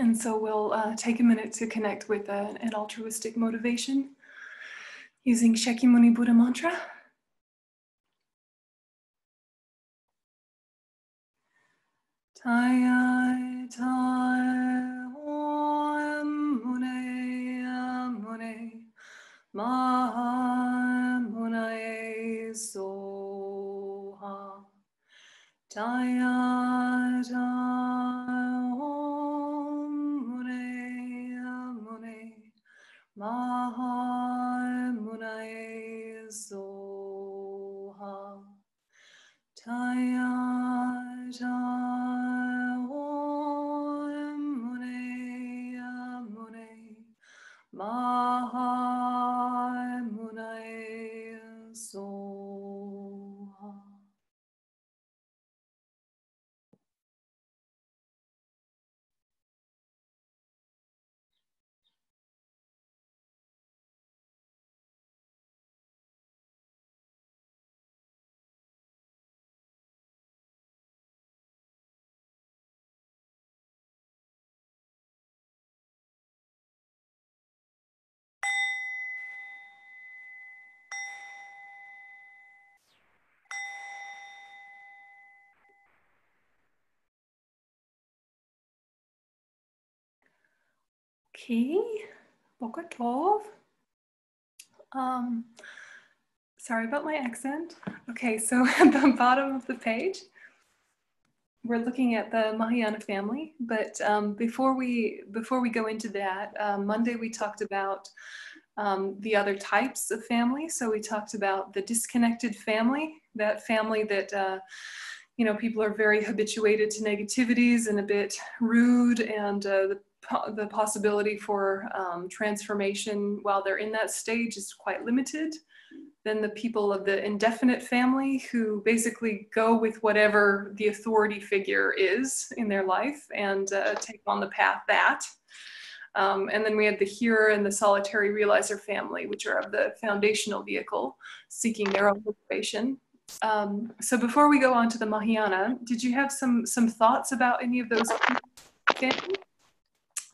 And so we'll uh, take a minute to connect with uh, an altruistic motivation using Shakyamuni Buddha mantra. Taya om mune mune maha soha Taya tai Okay, Boker Tov. Um, sorry about my accent. Okay, so at the bottom of the page, we're looking at the Mahayana family. But um, before we before we go into that, um, Monday we talked about um, the other types of family. So we talked about the disconnected family, that family that uh, you know people are very habituated to negativities and a bit rude, and uh, the po- the possibility for um, transformation while they're in that stage is quite limited. Then the people of the indefinite family who basically go with whatever the authority figure is in their life and uh, take on the path that. Um, and then we had the hearer and the solitary realizer family, which are of the foundational vehicle, seeking their own liberation. Um, so before we go on to the Mahayana, did you have some some thoughts about any of those families?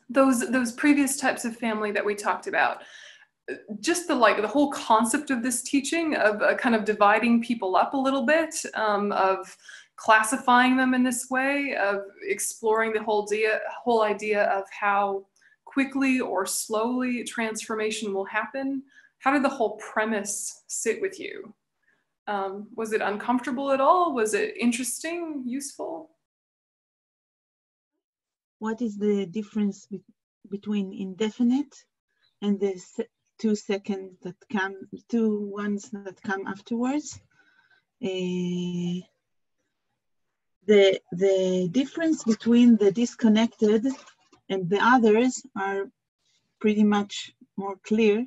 Those those previous types of family that we talked about just the like the whole concept of this teaching of uh, kind of dividing people up a little bit um, of classifying them in this way of exploring the whole idea whole idea of how quickly or slowly transformation will happen. How did the whole premise sit with you? Um, was it uncomfortable at all? Was it interesting? Useful what is the difference be between indefinite and the se two seconds that come, two ones that come afterwards? Uh, the, the difference between the disconnected and the others are pretty much more clear.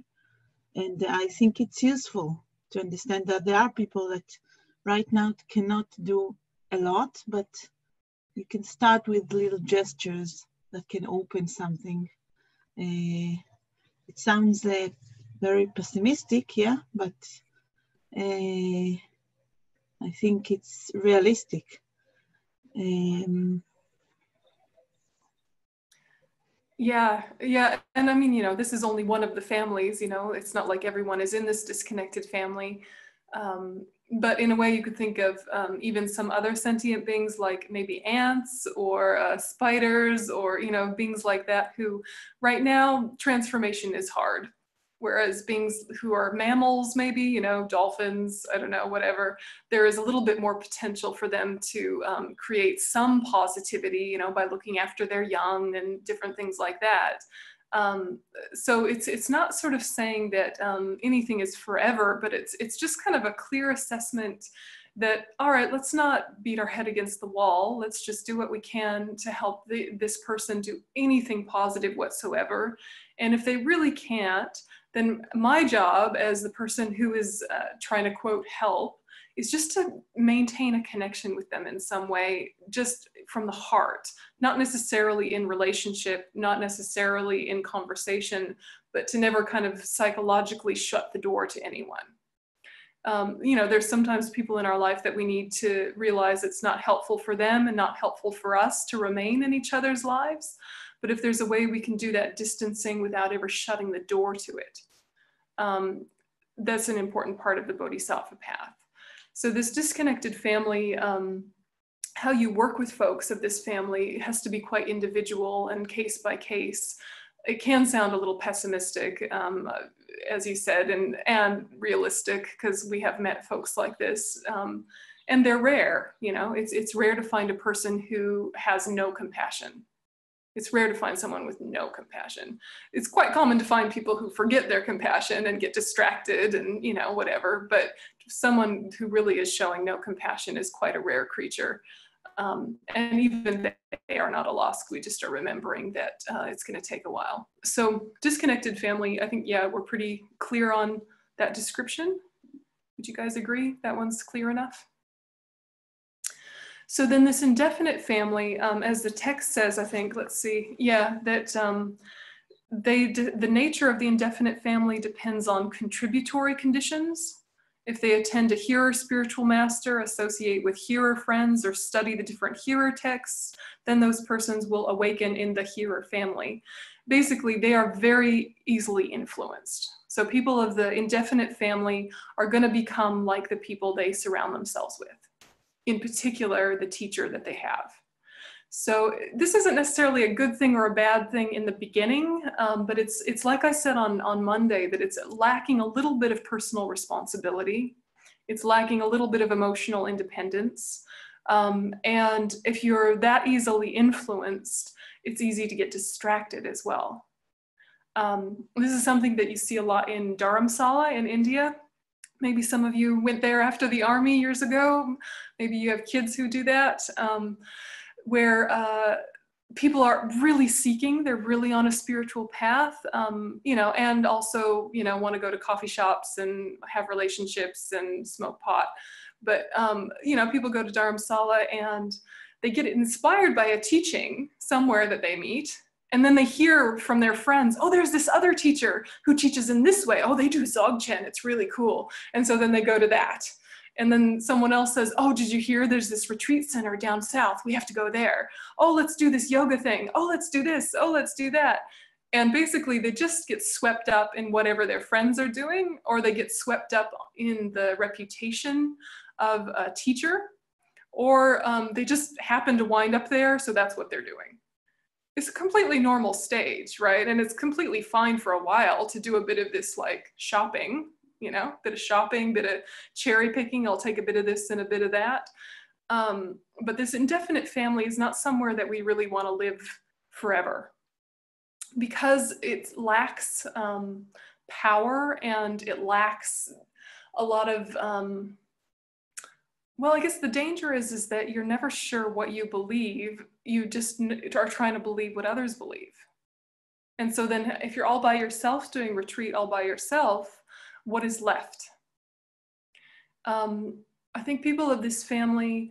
And I think it's useful to understand that there are people that right now cannot do a lot, but you can start with little gestures that can open something. Uh, it sounds uh, very pessimistic, yeah, but uh, I think it's realistic. Um, yeah, yeah. And I mean, you know, this is only one of the families, you know, it's not like everyone is in this disconnected family. Um, but in a way you could think of um, even some other sentient beings like maybe ants or uh, spiders or you know beings like that who right now transformation is hard. Whereas beings who are mammals maybe you know dolphins i don't know whatever there is a little bit more potential for them to um, create some positivity you know by looking after their young and different things like that um, so it's it's not sort of saying that um, anything is forever, but it's it's just kind of a clear assessment that all right, let's not beat our head against the wall. Let's just do what we can to help the, this person do anything positive whatsoever. And if they really can't, then my job as the person who is uh, trying to quote help is just to maintain a connection with them in some way, just from the heart, not necessarily in relationship, not necessarily in conversation, but to never kind of psychologically shut the door to anyone. Um, you know, there's sometimes people in our life that we need to realize it's not helpful for them and not helpful for us to remain in each other's lives. But if there's a way we can do that distancing without ever shutting the door to it, um, that's an important part of the Bodhisattva path. So this disconnected family, um, how you work with folks of this family has to be quite individual and case by case. It can sound a little pessimistic, um, as you said, and, and realistic because we have met folks like this. Um, and they're rare, you know, it's, it's rare to find a person who has no compassion it's rare to find someone with no compassion. It's quite common to find people who forget their compassion and get distracted and, you know, whatever. But someone who really is showing no compassion is quite a rare creature. Um, and even they are not a loss. We just are remembering that uh, it's going to take a while. So, disconnected family, I think, yeah, we're pretty clear on that description. Would you guys agree that one's clear enough? So then this indefinite family, um, as the text says, I think, let's see, yeah, that um, they the nature of the indefinite family depends on contributory conditions. If they attend a hearer spiritual master, associate with hearer friends, or study the different hearer texts, then those persons will awaken in the hearer family. Basically, they are very easily influenced. So people of the indefinite family are going to become like the people they surround themselves with in particular the teacher that they have. So this isn't necessarily a good thing or a bad thing in the beginning, um, but it's it's like I said on, on Monday that it's lacking a little bit of personal responsibility. It's lacking a little bit of emotional independence. Um, and if you're that easily influenced, it's easy to get distracted as well. Um, this is something that you see a lot in Dharamsala in India maybe some of you went there after the army years ago. Maybe you have kids who do that, um, where uh, people are really seeking, they're really on a spiritual path, um, you know, and also, you know, want to go to coffee shops and have relationships and smoke pot. But, um, you know, people go to Dharamsala and they get inspired by a teaching somewhere that they meet and then they hear from their friends, oh, there's this other teacher who teaches in this way. Oh, they do Dzogchen. It's really cool. And so then they go to that. And then someone else says, oh, did you hear there's this retreat center down south? We have to go there. Oh, let's do this yoga thing. Oh, let's do this. Oh, let's do that. And basically, they just get swept up in whatever their friends are doing, or they get swept up in the reputation of a teacher, or um, they just happen to wind up there, so that's what they're doing it's a completely normal stage, right? And it's completely fine for a while to do a bit of this like shopping, you know, bit of shopping, bit of cherry picking. I'll take a bit of this and a bit of that. Um, but this indefinite family is not somewhere that we really want to live forever because it lacks um, power and it lacks a lot of um, well, I guess the danger is is that you're never sure what you believe. You just are trying to believe what others believe. And so then if you're all by yourself doing retreat all by yourself, what is left? Um, I think people of this family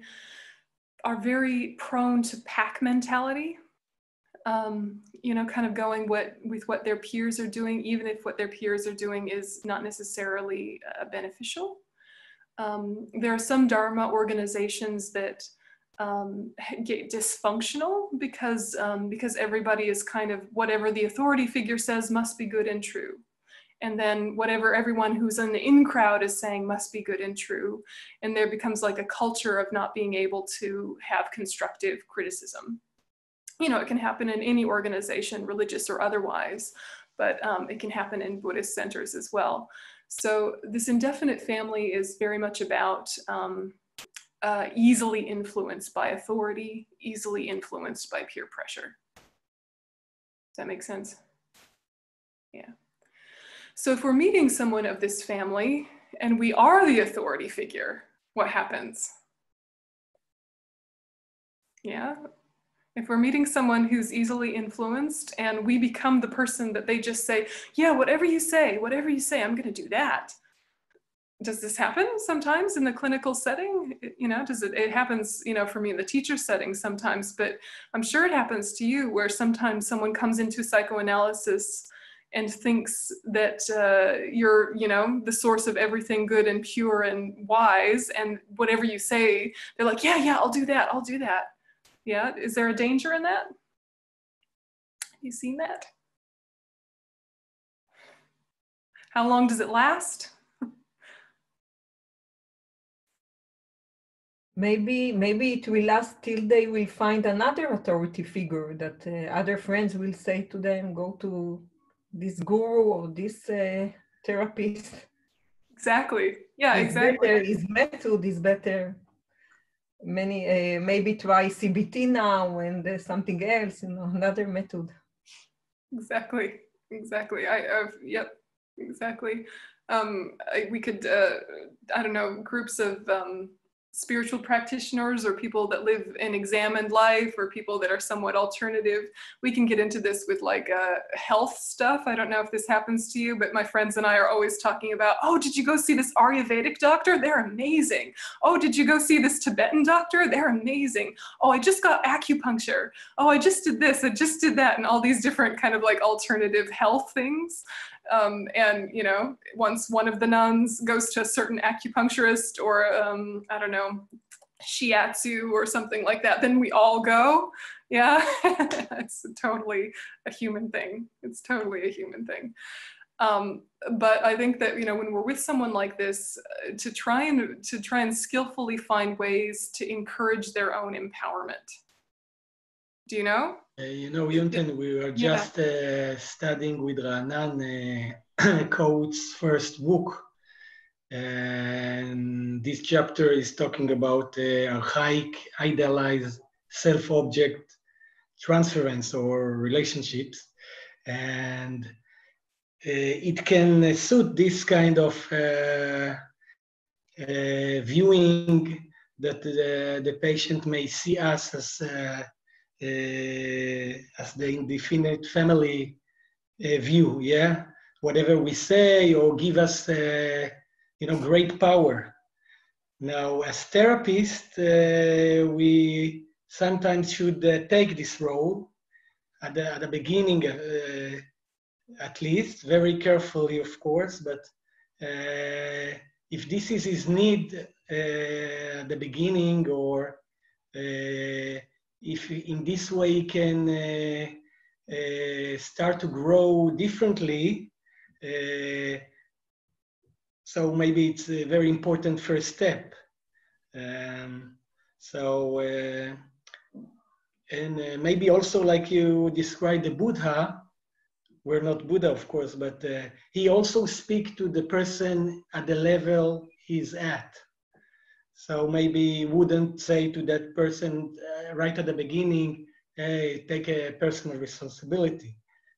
are very prone to pack mentality. Um, you know, kind of going what with what their peers are doing, even if what their peers are doing is not necessarily uh, beneficial. Um, there are some Dharma organizations that um, get dysfunctional because, um, because everybody is kind of whatever the authority figure says must be good and true. And then whatever everyone who's in the in crowd is saying must be good and true. And there becomes like a culture of not being able to have constructive criticism. You know, it can happen in any organization, religious or otherwise, but um, it can happen in Buddhist centers as well. So this indefinite family is very much about um, uh, easily influenced by authority, easily influenced by peer pressure. Does that make sense? Yeah. So if we're meeting someone of this family and we are the authority figure, what happens? Yeah, if we're meeting someone who's easily influenced and we become the person that they just say, yeah, whatever you say, whatever you say, I'm going to do that. Does this happen sometimes in the clinical setting? You know, does it, it happens, you know, for me in the teacher setting sometimes, but I'm sure it happens to you where sometimes someone comes into psychoanalysis and thinks that uh, you're, you know, the source of everything good and pure and wise. And whatever you say, they're like, yeah, yeah, I'll do that. I'll do that. Yeah. Is there a danger in that? You seen that? How long does it last? Maybe maybe it will last till they will find another authority figure that uh, other friends will say to them go to this guru or this uh, therapist. Exactly. Yeah it's exactly. better, his method is better. Many uh, maybe try cbt now and there's something else you know another method. Exactly exactly. I have yep exactly. Um I, we could uh i don't know groups of um spiritual practitioners or people that live an examined life or people that are somewhat alternative. We can get into this with like uh, health stuff. I don't know if this happens to you, but my friends and I are always talking about, oh, did you go see this Ayurvedic doctor? They're amazing. Oh, did you go see this Tibetan doctor? They're amazing. Oh, I just got acupuncture. Oh, I just did this. I just did that. And all these different kind of like alternative health things. Um, and you know, once one of the nuns goes to a certain acupuncturist or um, I don't know, shiatsu or something like that, then we all go. Yeah, it's totally a human thing. It's totally a human thing. Um, but I think that you know when we're with someone like this, uh, to try and to try and skillfully find ways to encourage their own empowerment. Do you know? Uh, you know, Yönten, we were just yeah. uh, studying with Ranan uh, Kohut's first book. And this chapter is talking about uh, archaic, idealized self object transference or relationships. And uh, it can suit this kind of uh, viewing that the, the patient may see us as uh, as the indefinite family uh, view, yeah? Whatever we say or give us, uh, you know, great power. Now, as therapists, we sometimes should take this role at the, at the beginning, at least, very carefully, of course, but uh, if this is his need uh, at the beginning or uh, if in this way you can uh, uh, start to grow differently, uh, so maybe it's a very important first step. Um, so, uh, and uh, maybe also like you described the Buddha, we're not Buddha, of course, but uh, he also speak to the person at the level he's at. So maybe wouldn't say to that person uh, right at the beginning, hey, take a personal responsibility.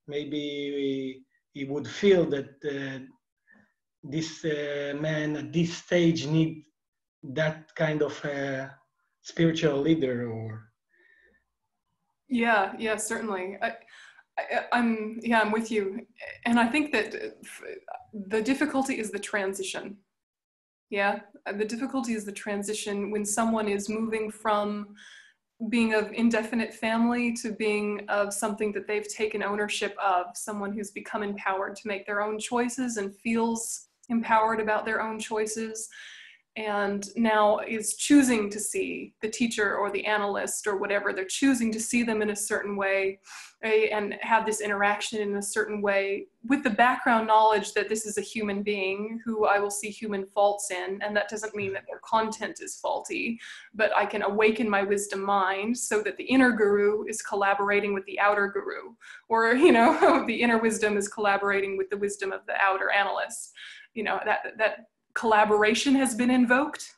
Maybe he would feel that uh, this uh, man at this stage need that kind of spiritual leader or yeah yeah certainly. I, I, am yeah i'm with you. And i think that the difficulty is the transition yeah, uh, the difficulty is the transition. When someone is moving from being of indefinite family to being of something that they've taken ownership of, someone who's become empowered to make their own choices and feels empowered about their own choices and now is choosing to see the teacher or the analyst or whatever. They're choosing to see them in a certain way and have this interaction in a certain way with the background knowledge that this is a human being who I will see human faults in and that doesn't mean that their content is faulty but I can awaken my wisdom mind so that the inner guru is collaborating with the outer guru or you know the inner wisdom is collaborating with the wisdom of the outer analyst. You know that that collaboration has been invoked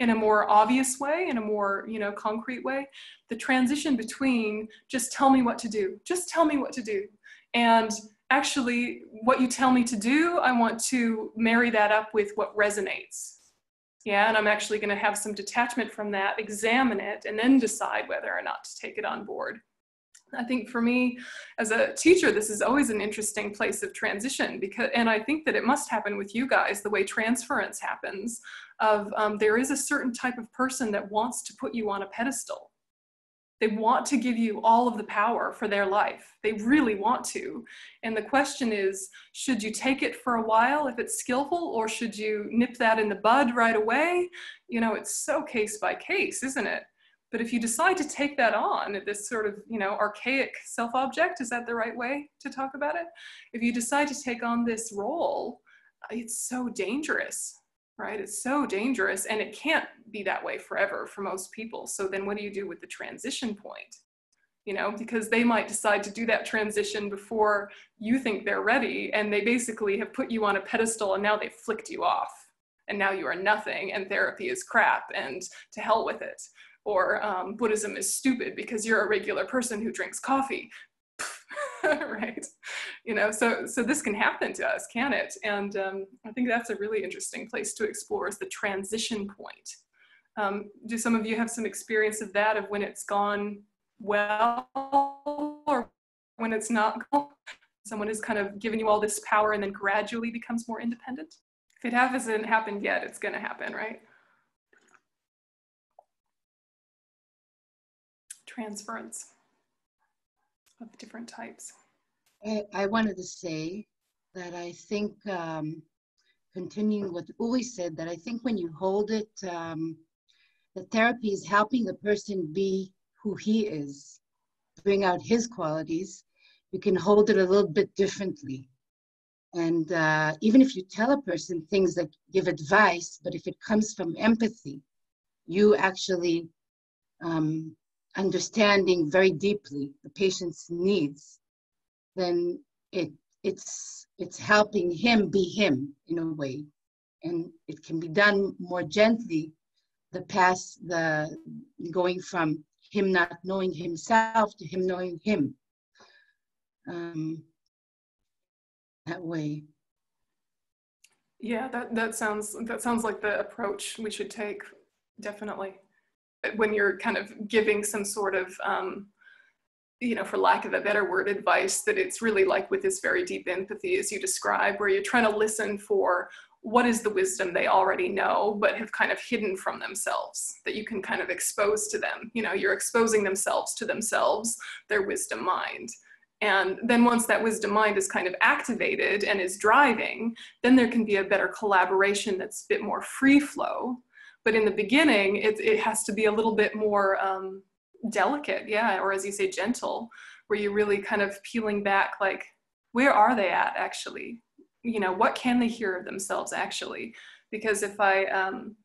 in a more obvious way, in a more you know concrete way. The transition between just tell me what to do, just tell me what to do, and actually what you tell me to do, I want to marry that up with what resonates. Yeah, and I'm actually going to have some detachment from that, examine it, and then decide whether or not to take it on board. I think for me as a teacher, this is always an interesting place of transition because, and I think that it must happen with you guys the way transference happens. Of um, there is a certain type of person that wants to put you on a pedestal. They want to give you all of the power for their life. They really want to. And the question is should you take it for a while if it's skillful, or should you nip that in the bud right away? You know, it's so case by case, isn't it? But if you decide to take that on, this sort of, you know, archaic self-object, is that the right way to talk about it? If you decide to take on this role, it's so dangerous right? It's so dangerous and it can't be that way forever for most people. So then what do you do with the transition point? You know, because they might decide to do that transition before you think they're ready and they basically have put you on a pedestal and now they've flicked you off and now you are nothing and therapy is crap and to hell with it. Or um, Buddhism is stupid because you're a regular person who drinks coffee. right? You know so so this can happen to us can it? And um, i think that's a really interesting place to explore is the transition point. Um, do some of you have some experience of that of when it's gone well or when it's not someone has kind of given you all this power and then gradually becomes more independent? If it hasn't happened yet it's going to happen right transference of different types. I, I wanted to say that I think, um, continuing what Uli said, that I think when you hold it, um, the therapy is helping the person be who he is, bring out his qualities. You can hold it a little bit differently. And uh, even if you tell a person things that give advice, but if it comes from empathy, you actually um, understanding very deeply the patient's needs, then it it's it's helping him be him in a way, and it can be done more gently. The past, the going from him not knowing himself to him knowing him. Um, that way. Yeah, that, that sounds that sounds like the approach we should take, definitely when you're kind of giving some sort of um, you know for lack of a better word advice that it's really like with this very deep empathy as you describe where you're trying to listen for what is the wisdom they already know but have kind of hidden from themselves that you can kind of expose to them. You know you're exposing themselves to themselves their wisdom mind. And then once that wisdom mind is kind of activated and is driving then there can be a better collaboration that's a bit more free flow but in the beginning it, it has to be a little bit more um, delicate yeah or as you say gentle where you're really kind of peeling back like where are they at actually? You know what can they hear of themselves actually? Because if i um,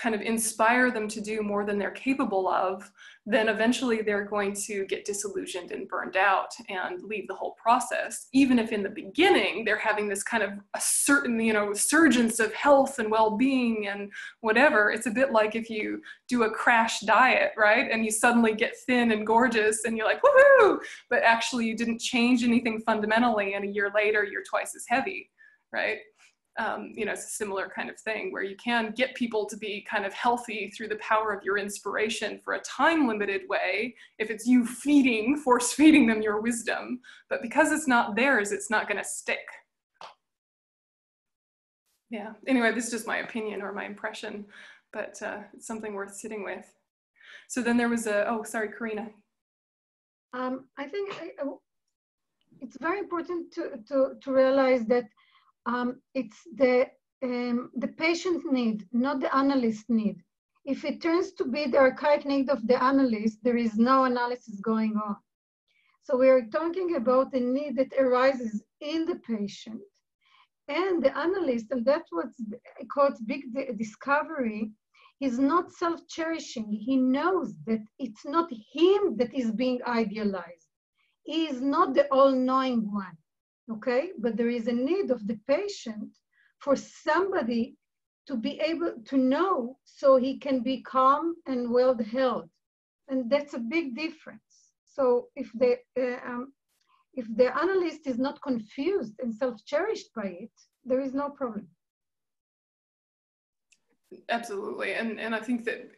kind of inspire them to do more than they're capable of, then eventually they're going to get disillusioned and burned out and leave the whole process. Even if in the beginning they're having this kind of a certain, you know, surgence of health and well-being and whatever. It's a bit like if you do a crash diet, right? And you suddenly get thin and gorgeous and you're like, woohoo! But actually you didn't change anything fundamentally and a year later you're twice as heavy, right? Um, you know, it's a similar kind of thing where you can get people to be kind of healthy through the power of your inspiration for a time limited way if it's you feeding, force feeding them your wisdom. But because it's not theirs, it's not going to stick. Yeah, anyway, this is just my opinion or my impression, but uh, it's something worth sitting with. So then there was a, oh, sorry, Karina. Um, I think I, it's very important to, to, to realize that um, it's the, um, the patient need, not the analyst need. If it turns to be the archaic need of the analyst, there is no analysis going on. So we are talking about a need that arises in the patient. And the analyst, and that's what's called big discovery, is not self-cherishing. He knows that it's not him that is being idealized. He is not the all-knowing one okay? But there is a need of the patient for somebody to be able to know so he can be calm and well held. And that's a big difference. So if the, uh, um, if the analyst is not confused and self-cherished by it, there is no problem. Absolutely. And, and I think that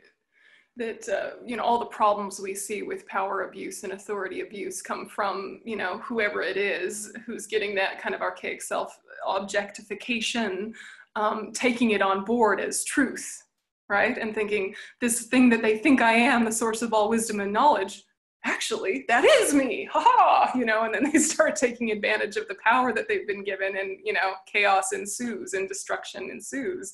that uh, you know all the problems we see with power abuse and authority abuse come from you know whoever it is who's getting that kind of archaic self objectification um, taking it on board as truth right and thinking this thing that they think i am the source of all wisdom and knowledge actually, that is me, ha ha, you know, and then they start taking advantage of the power that they've been given, and you know, chaos ensues and destruction ensues.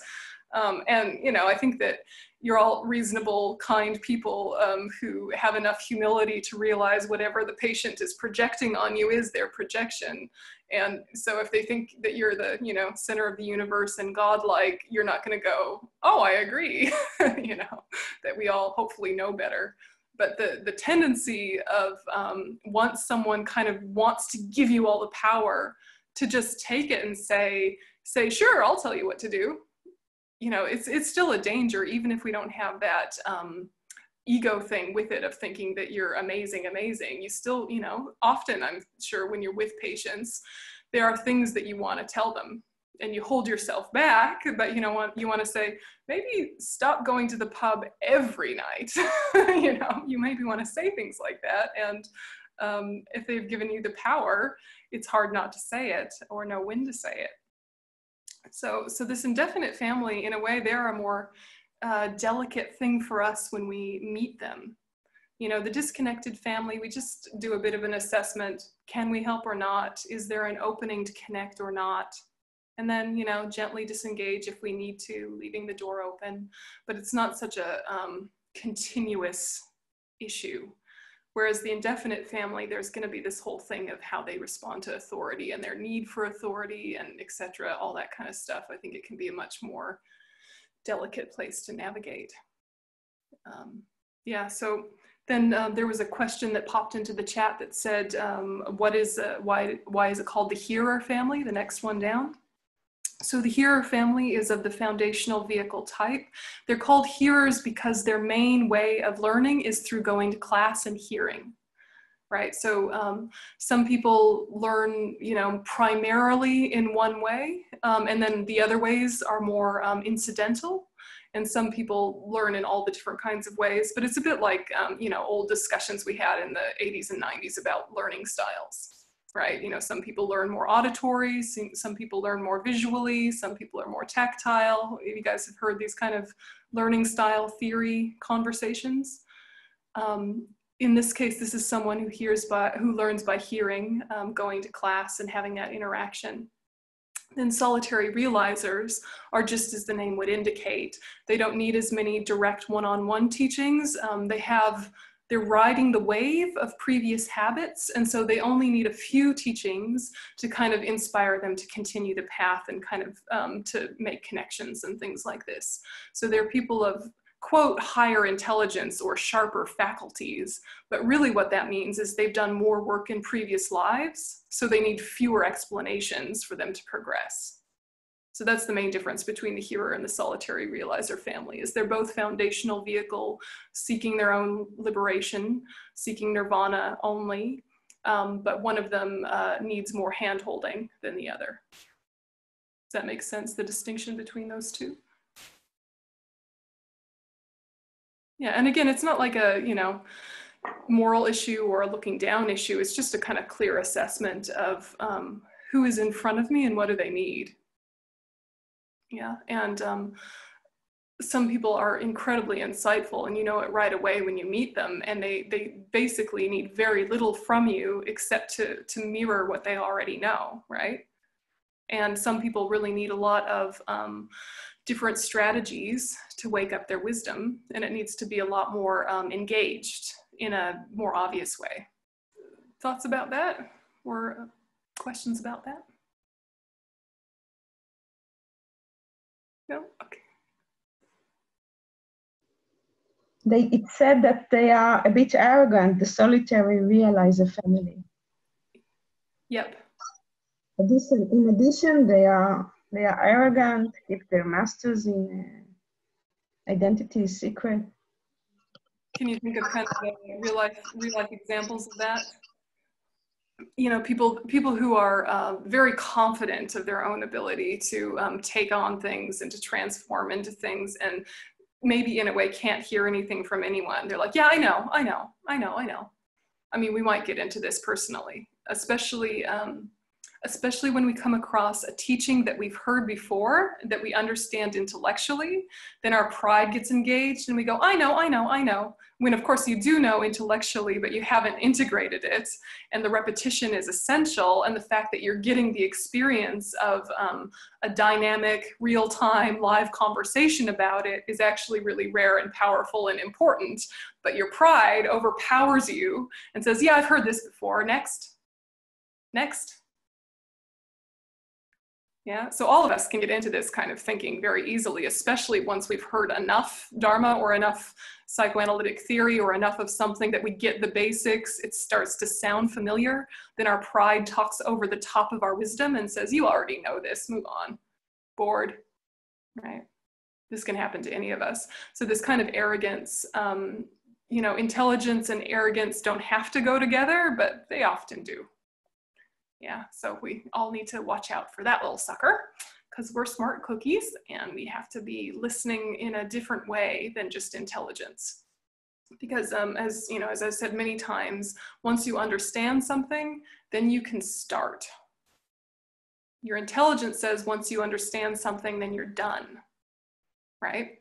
Um, and you know, I think that you're all reasonable, kind people um, who have enough humility to realize whatever the patient is projecting on you is their projection. And so if they think that you're the, you know, center of the universe and godlike, you're not going to go, oh, I agree, you know, that we all hopefully know better. But the, the tendency of um, once someone kind of wants to give you all the power to just take it and say, say, sure, I'll tell you what to do you know, it's it's still a danger, even if we don't have that um, ego thing with it of thinking that you're amazing, amazing. You still, you know, often I'm sure when you're with patients, there are things that you want to tell them and you hold yourself back but you know what you want to say maybe stop going to the pub every night you know you maybe want to say things like that and um, if they've given you the power it's hard not to say it or know when to say it so, so this indefinite family, in a way, they're a more uh, delicate thing for us when we meet them. You know, the disconnected family, we just do a bit of an assessment. Can we help or not? Is there an opening to connect or not? And then, you know, gently disengage if we need to, leaving the door open. But it's not such a um, continuous issue. Whereas the indefinite family, there's going to be this whole thing of how they respond to authority and their need for authority and etc. All that kind of stuff. I think it can be a much more delicate place to navigate. Um, yeah. So then uh, there was a question that popped into the chat that said, um, "What is uh, why why is it called the hearer family?" The next one down. So the hearer family is of the foundational vehicle type. They're called hearers because their main way of learning is through going to class and hearing, right? So um, some people learn, you know, primarily in one way, um, and then the other ways are more um, incidental. And some people learn in all the different kinds of ways, but it's a bit like, um, you know, old discussions we had in the 80s and 90s about learning styles right? You know, some people learn more auditory, some people learn more visually, some people are more tactile. You guys have heard these kind of learning style theory conversations. Um, in this case, this is someone who hears by, who learns by hearing, um, going to class and having that interaction. Then solitary realizers are just as the name would indicate. They don't need as many direct one-on-one -on -one teachings. Um, they have they're riding the wave of previous habits, and so they only need a few teachings to kind of inspire them to continue the path and kind of um, to make connections and things like this. So they're people of quote higher intelligence or sharper faculties but really what that means is they've done more work in previous lives so they need fewer explanations for them to progress so that's the main difference between the hearer and the solitary realizer family is they're both foundational vehicle seeking their own liberation, seeking nirvana only, um, but one of them uh, needs more hand holding than the other. Does that make sense, the distinction between those two? Yeah, and again, it's not like a, you know, moral issue or a looking down issue. It's just a kind of clear assessment of um, who is in front of me and what do they need. Yeah, and um, some people are incredibly insightful and you know it right away when you meet them and they, they basically need very little from you except to, to mirror what they already know, right? And some people really need a lot of um, different strategies to wake up their wisdom and it needs to be a lot more um, engaged in a more obvious way. Thoughts about that or questions about that? No? Okay. They, it said that they are a bit arrogant, the solitary realizer family. Yep. Addition, in addition, they are they are arrogant, keep their masters in uh, identity secret. Can you think of kind of real life real life examples of that? You know people people who are uh, very confident of their own ability to um, take on things and to transform into things and maybe in a way can't hear anything from anyone. They're like yeah i know i know i know i know. I mean we might get into this personally especially um, especially when we come across a teaching that we've heard before, that we understand intellectually, then our pride gets engaged and we go, I know, I know, I know. When of course you do know intellectually, but you haven't integrated it. And the repetition is essential. And the fact that you're getting the experience of um, a dynamic, real time, live conversation about it is actually really rare and powerful and important. But your pride overpowers you and says, Yeah, I've heard this before. Next. Next yeah, so all of us can get into this kind of thinking very easily, especially once we've heard enough Dharma or enough psychoanalytic theory or enough of something that we get the basics, it starts to sound familiar. Then our pride talks over the top of our wisdom and says, You already know this, move on. Bored, right? This can happen to any of us. So, this kind of arrogance, um, you know, intelligence and arrogance don't have to go together, but they often do. Yeah, so we all need to watch out for that little sucker because we're smart cookies and we have to be listening in a different way than just intelligence. Because um, as you know, as I've said many times, once you understand something, then you can start. Your intelligence says once you understand something, then you're done, right?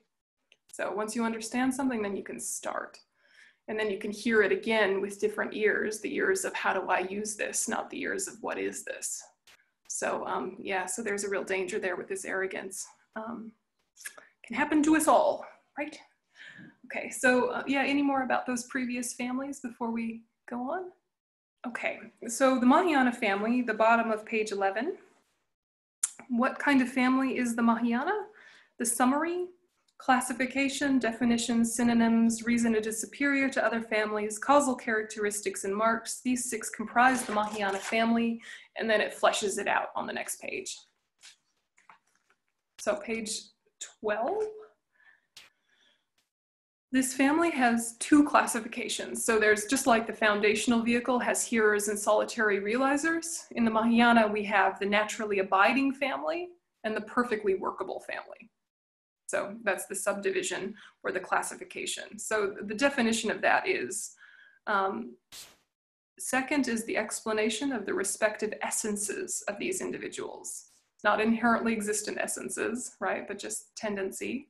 So once you understand something, then you can start. And then you can hear it again with different ears, the ears of how do I use this, not the ears of what is this. So um, yeah, so there's a real danger there with this arrogance. Um, can happen to us all, right? Okay, so uh, yeah, any more about those previous families before we go on? Okay, so the Mahayana family, the bottom of page 11. What kind of family is the Mahayana? The summary, classification, definitions, synonyms, reason it is superior to other families, causal characteristics and marks. These six comprise the Mahayana family, and then it fleshes it out on the next page. So page 12. This family has two classifications. So there's just like the foundational vehicle has hearers and solitary realizers. In the Mahayana, we have the naturally abiding family and the perfectly workable family. So that's the subdivision or the classification. So the definition of that is, um, second is the explanation of the respective essences of these individuals. Not inherently existent essences, right, but just tendency.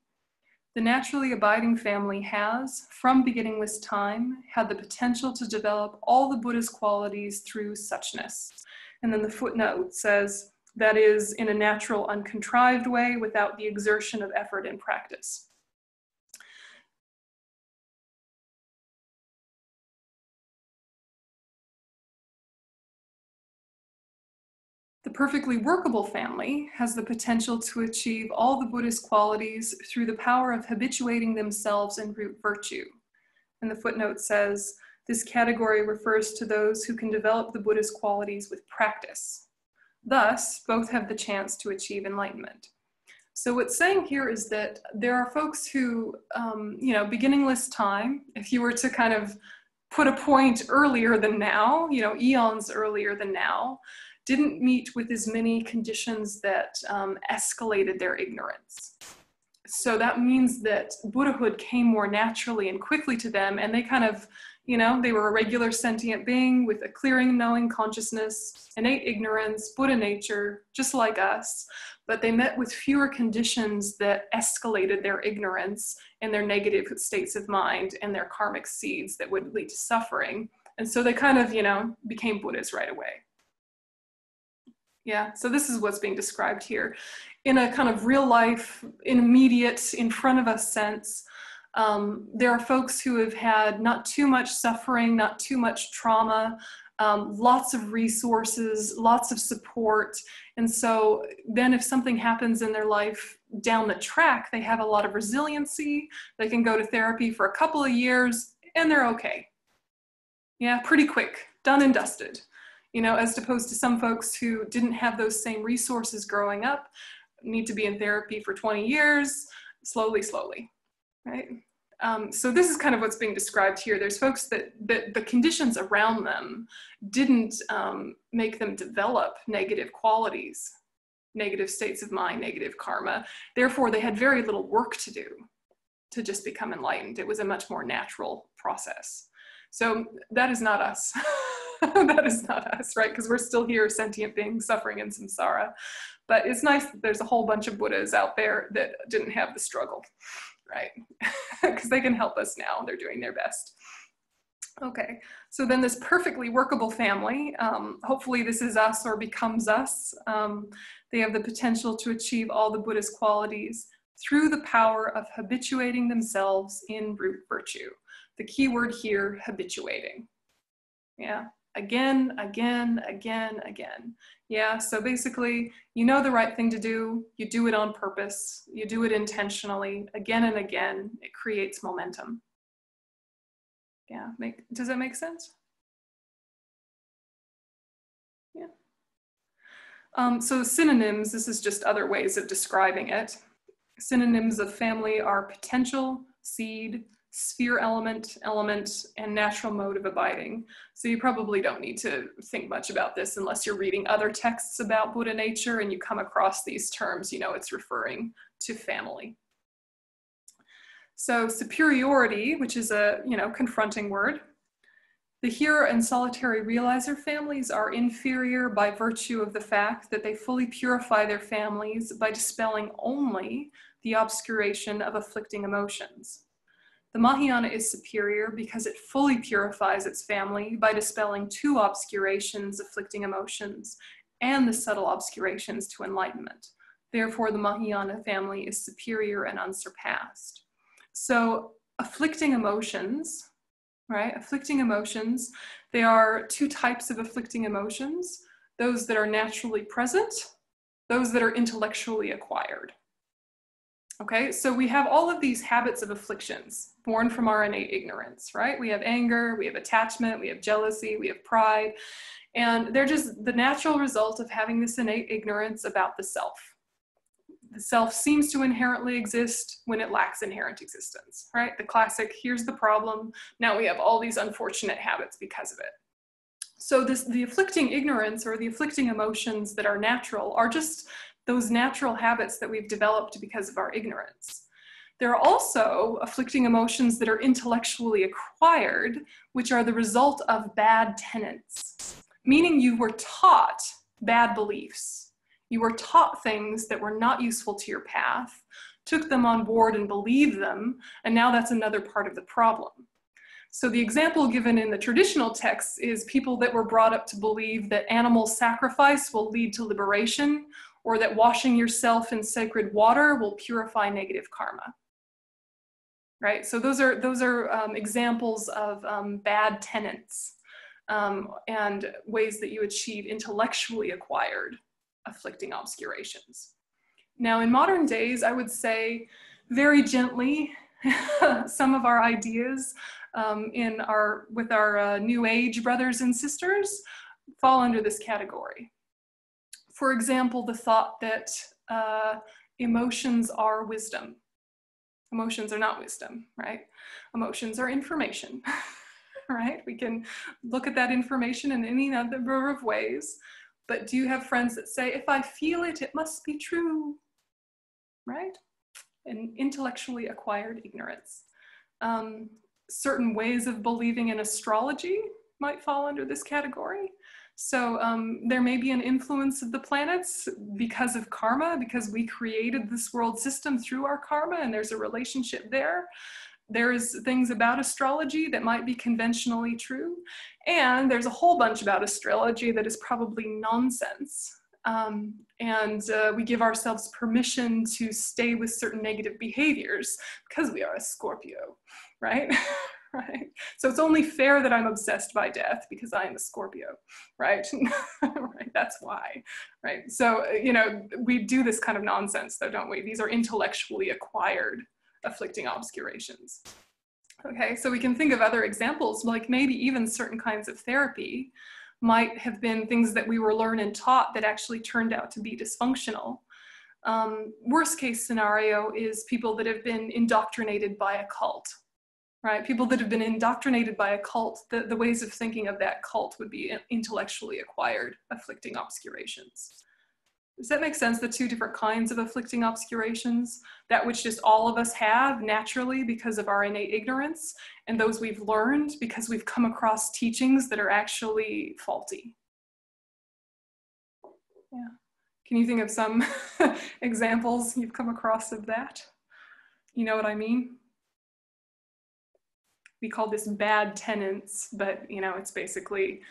The naturally abiding family has, from beginningless time, had the potential to develop all the Buddha's qualities through suchness. And then the footnote says, that is in a natural, uncontrived way without the exertion of effort and practice. The perfectly workable family has the potential to achieve all the Buddhist qualities through the power of habituating themselves in root virtue. And the footnote says, this category refers to those who can develop the Buddhist qualities with practice. Thus, both have the chance to achieve enlightenment. So what's saying here is that there are folks who, um, you know, beginningless time, if you were to kind of put a point earlier than now, you know, eons earlier than now, didn't meet with as many conditions that um, escalated their ignorance. So that means that Buddhahood came more naturally and quickly to them, and they kind of you know, they were a regular sentient being with a clearing, knowing consciousness, innate ignorance, Buddha nature, just like us. But they met with fewer conditions that escalated their ignorance and their negative states of mind and their karmic seeds that would lead to suffering. And so they kind of, you know, became Buddhas right away. Yeah, so this is what's being described here. In a kind of real life, immediate, in front of us sense, um, there are folks who have had not too much suffering, not too much trauma, um, lots of resources, lots of support. And so then if something happens in their life down the track, they have a lot of resiliency. They can go to therapy for a couple of years and they're okay. Yeah, pretty quick, done and dusted. You know, as opposed to some folks who didn't have those same resources growing up, need to be in therapy for 20 years, slowly, slowly right? Um, so this is kind of what's being described here. There's folks that, that the conditions around them didn't um, make them develop negative qualities, negative states of mind, negative karma. Therefore, they had very little work to do to just become enlightened. It was a much more natural process. So that is not us. that is not us, right? Because we're still here, sentient beings suffering in samsara. But it's nice that there's a whole bunch of Buddhas out there that didn't have the struggle, right? Because they can help us now. They're doing their best. Okay, so then this perfectly workable family, um, hopefully this is us or becomes us. Um, they have the potential to achieve all the Buddhist qualities through the power of habituating themselves in root virtue. The key word here, habituating. Yeah, again, again, again, again. Yeah, so basically, you know the right thing to do, you do it on purpose, you do it intentionally, again and again, it creates momentum. Yeah, make, does that make sense? Yeah. Um, so synonyms, this is just other ways of describing it. Synonyms of family are potential, seed, sphere element, element, and natural mode of abiding. So you probably don't need to think much about this unless you're reading other texts about Buddha nature and you come across these terms, you know it's referring to family. So superiority, which is a you know confronting word. The hearer and solitary realizer families are inferior by virtue of the fact that they fully purify their families by dispelling only the obscuration of afflicting emotions. The Mahayana is superior because it fully purifies its family by dispelling two obscurations, afflicting emotions, and the subtle obscurations to enlightenment. Therefore, the Mahayana family is superior and unsurpassed. So, afflicting emotions, right? Afflicting emotions, there are two types of afflicting emotions those that are naturally present, those that are intellectually acquired. Okay, so we have all of these habits of afflictions born from our innate ignorance, right? We have anger, we have attachment, we have jealousy, we have pride, and they're just the natural result of having this innate ignorance about the self. The self seems to inherently exist when it lacks inherent existence, right? The classic, here's the problem, now we have all these unfortunate habits because of it. So this the afflicting ignorance or the afflicting emotions that are natural are just those natural habits that we've developed because of our ignorance. There are also afflicting emotions that are intellectually acquired, which are the result of bad tenets, meaning you were taught bad beliefs. You were taught things that were not useful to your path, took them on board and believed them, and now that's another part of the problem. So the example given in the traditional texts is people that were brought up to believe that animal sacrifice will lead to liberation or that washing yourself in sacred water will purify negative karma. Right, so those are, those are um, examples of um, bad tenets um, and ways that you achieve intellectually acquired afflicting obscurations. Now in modern days, I would say very gently, some of our ideas um, in our, with our uh, new age brothers and sisters fall under this category for example, the thought that uh, emotions are wisdom. Emotions are not wisdom, right? Emotions are information, right? We can look at that information in any number of ways, but do you have friends that say, if I feel it, it must be true, right? And intellectually acquired ignorance. Um, certain ways of believing in astrology might fall under this category. So um, there may be an influence of the planets because of karma, because we created this world system through our karma, and there's a relationship there. There's things about astrology that might be conventionally true, and there's a whole bunch about astrology that is probably nonsense. Um, and uh, we give ourselves permission to stay with certain negative behaviors because we are a Scorpio, right? right? So it's only fair that I'm obsessed by death because I am a Scorpio, right? right? That's why, right? So, you know, we do this kind of nonsense though, don't we? These are intellectually acquired afflicting obscurations. Okay, so we can think of other examples, like maybe even certain kinds of therapy might have been things that we were learned and taught that actually turned out to be dysfunctional. Um, worst case scenario is people that have been indoctrinated by a cult, right? People that have been indoctrinated by a cult, the, the ways of thinking of that cult would be intellectually acquired, afflicting obscurations. Does that make sense? The two different kinds of afflicting obscurations, that which just all of us have naturally because of our innate ignorance, and those we've learned because we've come across teachings that are actually faulty. Yeah. Can you think of some examples you've come across of that? You know what I mean? We call this bad tenets, but you know, it's basically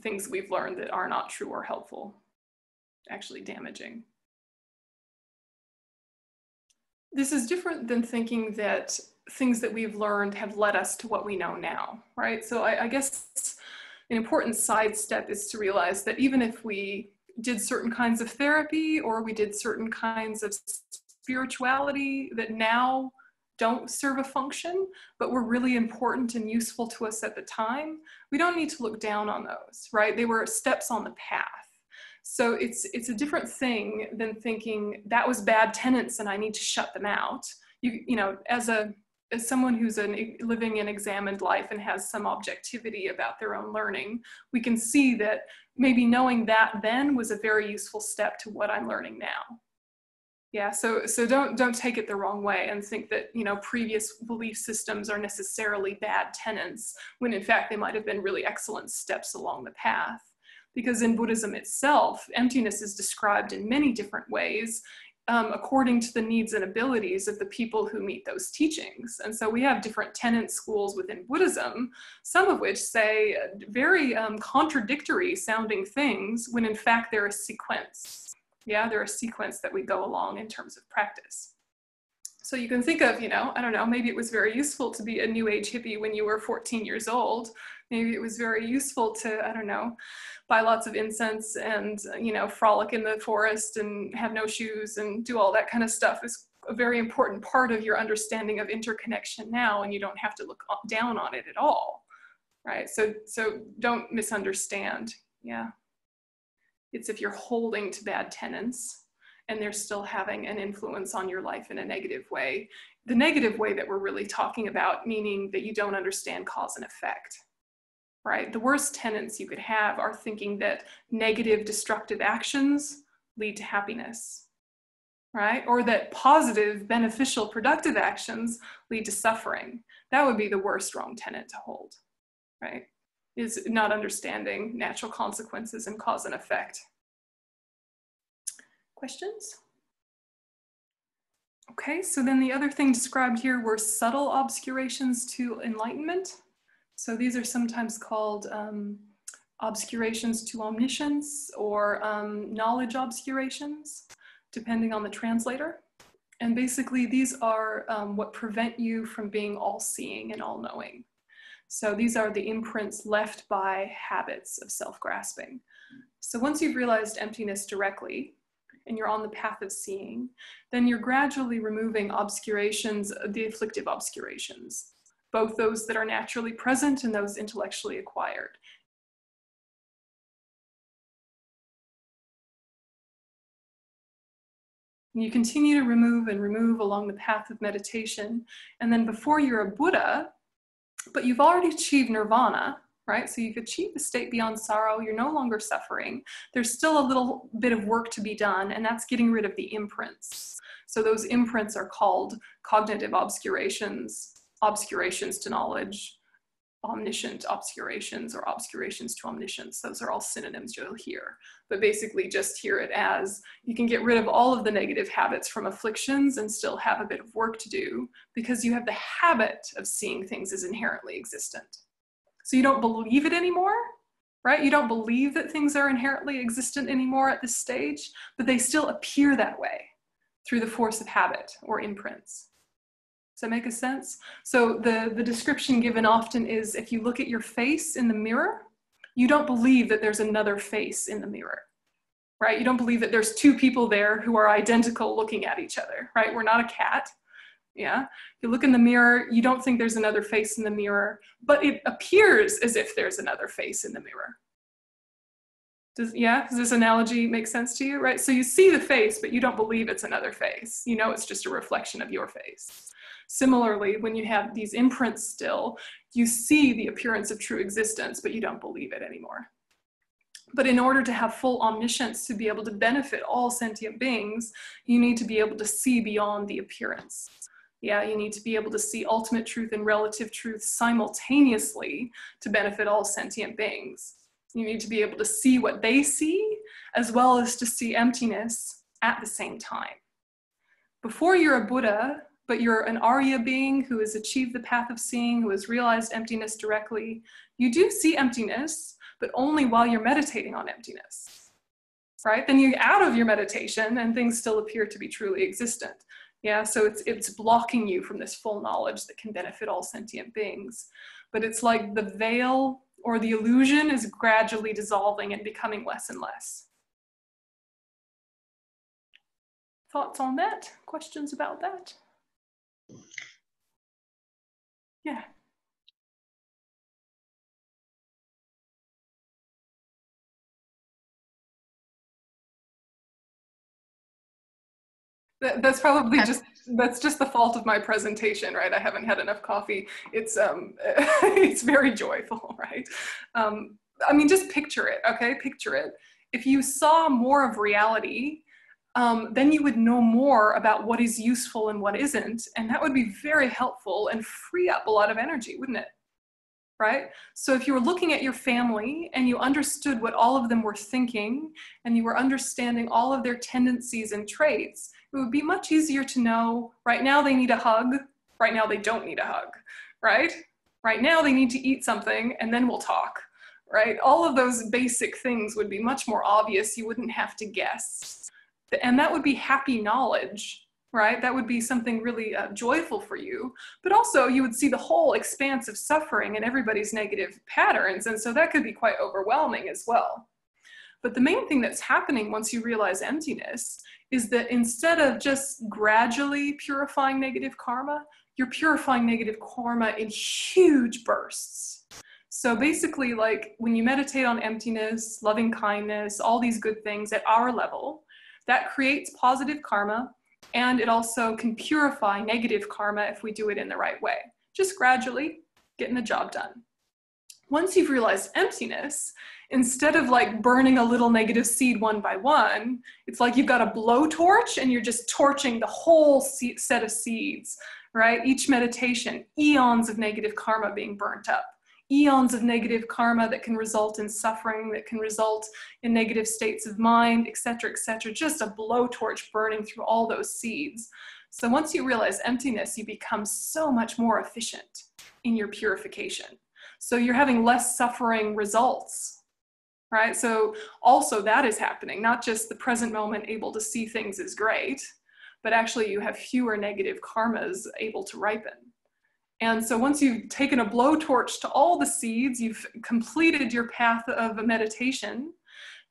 things we've learned that are not true or helpful actually damaging. This is different than thinking that things that we've learned have led us to what we know now, right? So I, I guess an important side step is to realize that even if we did certain kinds of therapy or we did certain kinds of spirituality that now don't serve a function, but were really important and useful to us at the time, we don't need to look down on those, right? They were steps on the path. So it's it's a different thing than thinking that was bad tenets and I need to shut them out. You you know, as a as someone who's an, living an examined life and has some objectivity about their own learning, we can see that maybe knowing that then was a very useful step to what I'm learning now. Yeah, so so don't don't take it the wrong way and think that you know previous belief systems are necessarily bad tenets when in fact they might have been really excellent steps along the path because in Buddhism itself, emptiness is described in many different ways um, according to the needs and abilities of the people who meet those teachings. And so we have different tenet schools within Buddhism, some of which say very um, contradictory sounding things when in fact they're a sequence. Yeah, they're a sequence that we go along in terms of practice. So you can think of, you know, I don't know, maybe it was very useful to be a new age hippie when you were 14 years old. Maybe it was very useful to, I don't know, buy lots of incense and you know frolic in the forest and have no shoes and do all that kind of stuff is a very important part of your understanding of interconnection now and you don't have to look down on it at all right so so don't misunderstand yeah it's if you're holding to bad tenets and they're still having an influence on your life in a negative way the negative way that we're really talking about meaning that you don't understand cause and effect right? The worst tenets you could have are thinking that negative, destructive actions lead to happiness, right? Or that positive, beneficial, productive actions lead to suffering. That would be the worst wrong tenet to hold, right? Is not understanding natural consequences and cause and effect. Questions? Okay, so then the other thing described here were subtle obscurations to enlightenment. So these are sometimes called um, obscurations to omniscience or um, knowledge obscurations, depending on the translator. And basically, these are um, what prevent you from being all seeing and all knowing. So these are the imprints left by habits of self grasping. So once you've realized emptiness directly, and you're on the path of seeing, then you're gradually removing obscurations, uh, the afflictive obscurations both those that are naturally present and those intellectually acquired. you continue to remove and remove along the path of meditation. And then before you're a Buddha, but you've already achieved nirvana, right? So you've achieved the state beyond sorrow, you're no longer suffering. There's still a little bit of work to be done, and that's getting rid of the imprints. So those imprints are called cognitive obscurations, obscurations to knowledge, omniscient obscurations or obscurations to omniscience. Those are all synonyms you'll hear. But basically just hear it as you can get rid of all of the negative habits from afflictions and still have a bit of work to do because you have the habit of seeing things as inherently existent. So you don't believe it anymore, right? You don't believe that things are inherently existent anymore at this stage, but they still appear that way through the force of habit or imprints. Does that make a sense? So the, the description given often is if you look at your face in the mirror, you don't believe that there's another face in the mirror, right? You don't believe that there's two people there who are identical looking at each other, right? We're not a cat. Yeah. If you look in the mirror, you don't think there's another face in the mirror, but it appears as if there's another face in the mirror. Does, yeah, does this analogy make sense to you, right? So you see the face, but you don't believe it's another face. You know it's just a reflection of your face. Similarly, when you have these imprints still, you see the appearance of true existence, but you don't believe it anymore. But in order to have full omniscience to be able to benefit all sentient beings, you need to be able to see beyond the appearance. Yeah, you need to be able to see ultimate truth and relative truth simultaneously to benefit all sentient beings. You need to be able to see what they see as well as to see emptiness at the same time. Before you're a Buddha, but you're an Arya being who has achieved the path of seeing, who has realized emptiness directly, you do see emptiness, but only while you're meditating on emptiness. Right? Then you're out of your meditation and things still appear to be truly existent. Yeah, so it's it's blocking you from this full knowledge that can benefit all sentient beings. But it's like the veil or the illusion is gradually dissolving and becoming less and less. Thoughts on that? Questions about that? Yeah. That, that's probably just that's just the fault of my presentation, right? I haven't had enough coffee. It's um it's very joyful, right? Um, I mean, just picture it, okay? Picture it. If you saw more of reality, um, then you would know more about what is useful and what isn't, and that would be very helpful and free up a lot of energy, wouldn't it? Right? So if you were looking at your family and you understood what all of them were thinking, and you were understanding all of their tendencies and traits, it would be much easier to know right now they need a hug, right now they don't need a hug, right? Right now they need to eat something and then we'll talk, right? All of those basic things would be much more obvious. You wouldn't have to guess. And that would be happy knowledge, right? That would be something really uh, joyful for you. But also, you would see the whole expanse of suffering and everybody's negative patterns. And so that could be quite overwhelming as well. But the main thing that's happening once you realize emptiness is that instead of just gradually purifying negative karma, you're purifying negative karma in huge bursts. So basically, like when you meditate on emptiness, loving kindness, all these good things at our level, that creates positive karma and it also can purify negative karma if we do it in the right way. Just gradually getting the job done. Once you've realized emptiness, instead of like burning a little negative seed one by one, it's like you've got a blowtorch and you're just torching the whole set of seeds, right? Each meditation, eons of negative karma being burnt up, eons of negative karma that can result in suffering, that can result in negative states of mind, etc., etc. Just a blowtorch burning through all those seeds. So once you realize emptiness, you become so much more efficient in your purification. So you're having less suffering results right? So also that is happening, not just the present moment able to see things is great, but actually you have fewer negative karmas able to ripen. And so once you've taken a blowtorch to all the seeds, you've completed your path of meditation,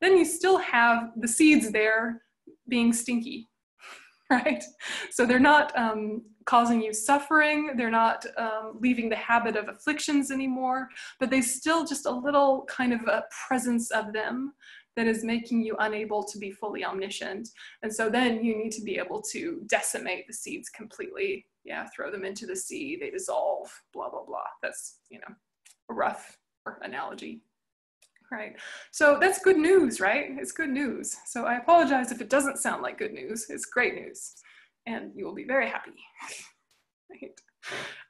then you still have the seeds there being stinky, right? So they're not um, causing you suffering, they're not um, leaving the habit of afflictions anymore, but they still just a little kind of a presence of them that is making you unable to be fully omniscient. And so then you need to be able to decimate the seeds completely. Yeah, throw them into the sea, they dissolve, blah, blah, blah. That's, you know, a rough analogy right? So that's good news, right? It's good news. So I apologize if it doesn't sound like good news. It's great news, and you will be very happy. right?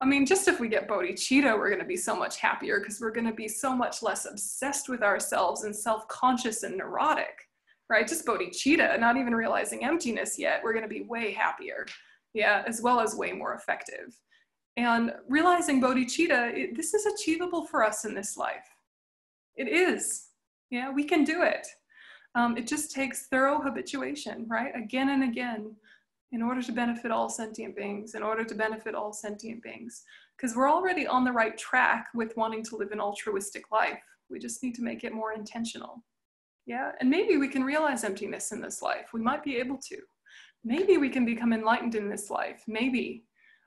I mean, just if we get bodhicitta, we're going to be so much happier because we're going to be so much less obsessed with ourselves and self-conscious and neurotic, right? Just bodhicitta, not even realizing emptiness yet, we're going to be way happier, yeah, as well as way more effective. And realizing bodhicitta, it, this is achievable for us in this life it is. Yeah, we can do it. Um, it just takes thorough habituation, right? Again and again, in order to benefit all sentient beings, in order to benefit all sentient beings. Because we're already on the right track with wanting to live an altruistic life. We just need to make it more intentional. Yeah, and maybe we can realize emptiness in this life. We might be able to. Maybe we can become enlightened in this life. Maybe.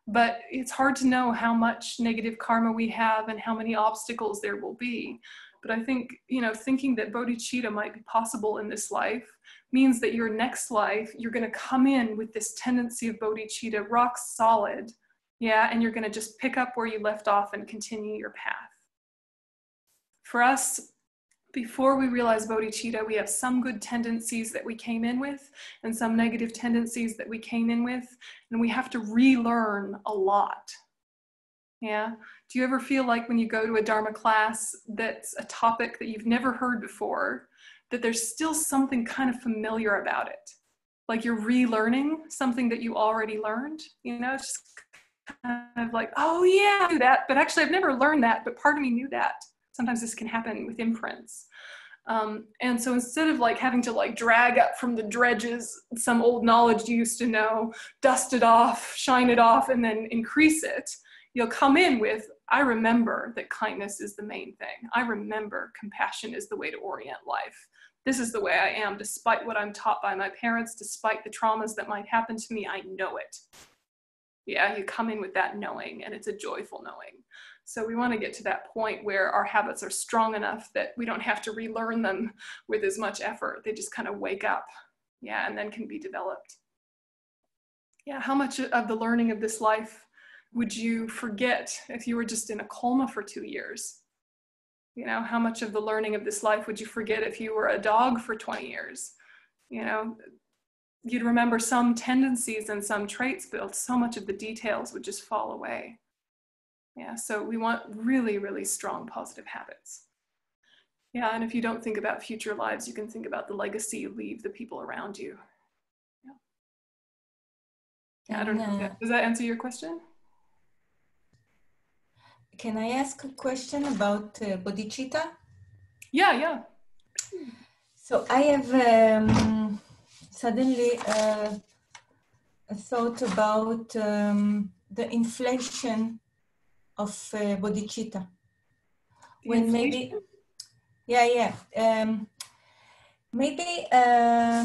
But it's hard to know how much negative karma we have and how many obstacles there will be. But I think, you know, thinking that bodhicitta might be possible in this life means that your next life, you're going to come in with this tendency of bodhicitta rock solid. Yeah. And you're going to just pick up where you left off and continue your path. For us, before we realize bodhicitta, we have some good tendencies that we came in with and some negative tendencies that we came in with, and we have to relearn a lot. Yeah. Do you ever feel like when you go to a Dharma class that's a topic that you've never heard before, that there's still something kind of familiar about it? Like you're relearning something that you already learned, you know, just kind of like, oh yeah, I knew that, but actually I've never learned that, but part of me knew that sometimes this can happen with imprints. Um, and so instead of like having to like drag up from the dredges some old knowledge you used to know, dust it off, shine it off, and then increase it, you'll come in with, I remember that kindness is the main thing. I remember compassion is the way to orient life. This is the way I am, despite what I'm taught by my parents, despite the traumas that might happen to me, I know it. Yeah, you come in with that knowing, and it's a joyful knowing. So we want to get to that point where our habits are strong enough that we don't have to relearn them with as much effort. They just kind of wake up, yeah, and then can be developed. Yeah, how much of the learning of this life would you forget if you were just in a coma for two years? You know, how much of the learning of this life would you forget if you were a dog for 20 years? You know, you'd remember some tendencies and some traits, but so much of the details would just fall away. Yeah, so we want really, really strong positive habits. Yeah, and if you don't think about future lives, you can think about the legacy you leave the people around you. Yeah, yeah I don't know. That, does that answer your question? Can I ask a question about uh, bodhicitta? Yeah, yeah. So I have um, suddenly uh, a thought about um, the inflation of uh, bodhicitta. When maybe, yeah, yeah. Um, maybe, uh,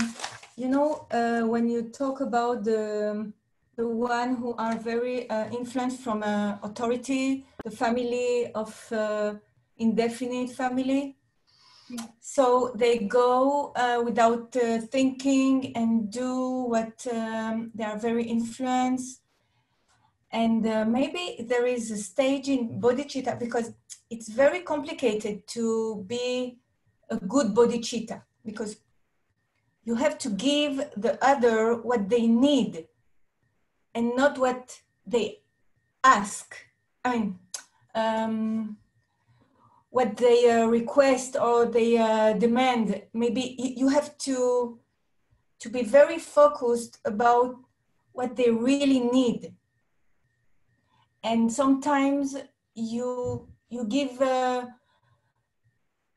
you know, uh, when you talk about the, the one who are very uh, influenced from uh, authority, the family of uh, indefinite family, so they go uh, without uh, thinking and do what um, they are very influenced and uh, maybe there is a stage in bodhicitta because it's very complicated to be a good bodhicitta because you have to give the other what they need and not what they ask. I mean, um, what they uh, request or they uh, demand. Maybe you have to to be very focused about what they really need and sometimes you you give uh,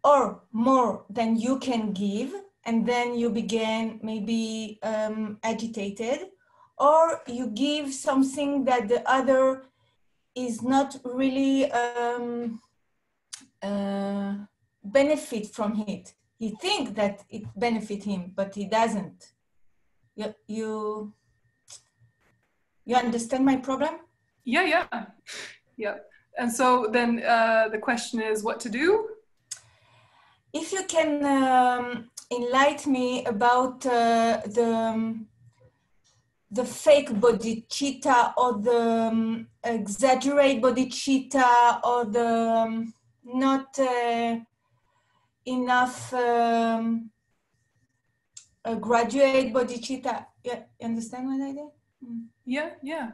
or more than you can give and then you begin maybe um, agitated or you give something that the other is not really um, uh, benefit from it. He think that it benefit him but he doesn't. You you, you understand my problem yeah, yeah, yeah. And so then uh, the question is what to do? If you can um, enlighten me about uh, the um, the fake bodhicitta or the um, exaggerate bodhicitta or the um, not uh, enough um, graduate bodhicitta. Yeah, you understand what I did? Mm. Yeah, yeah.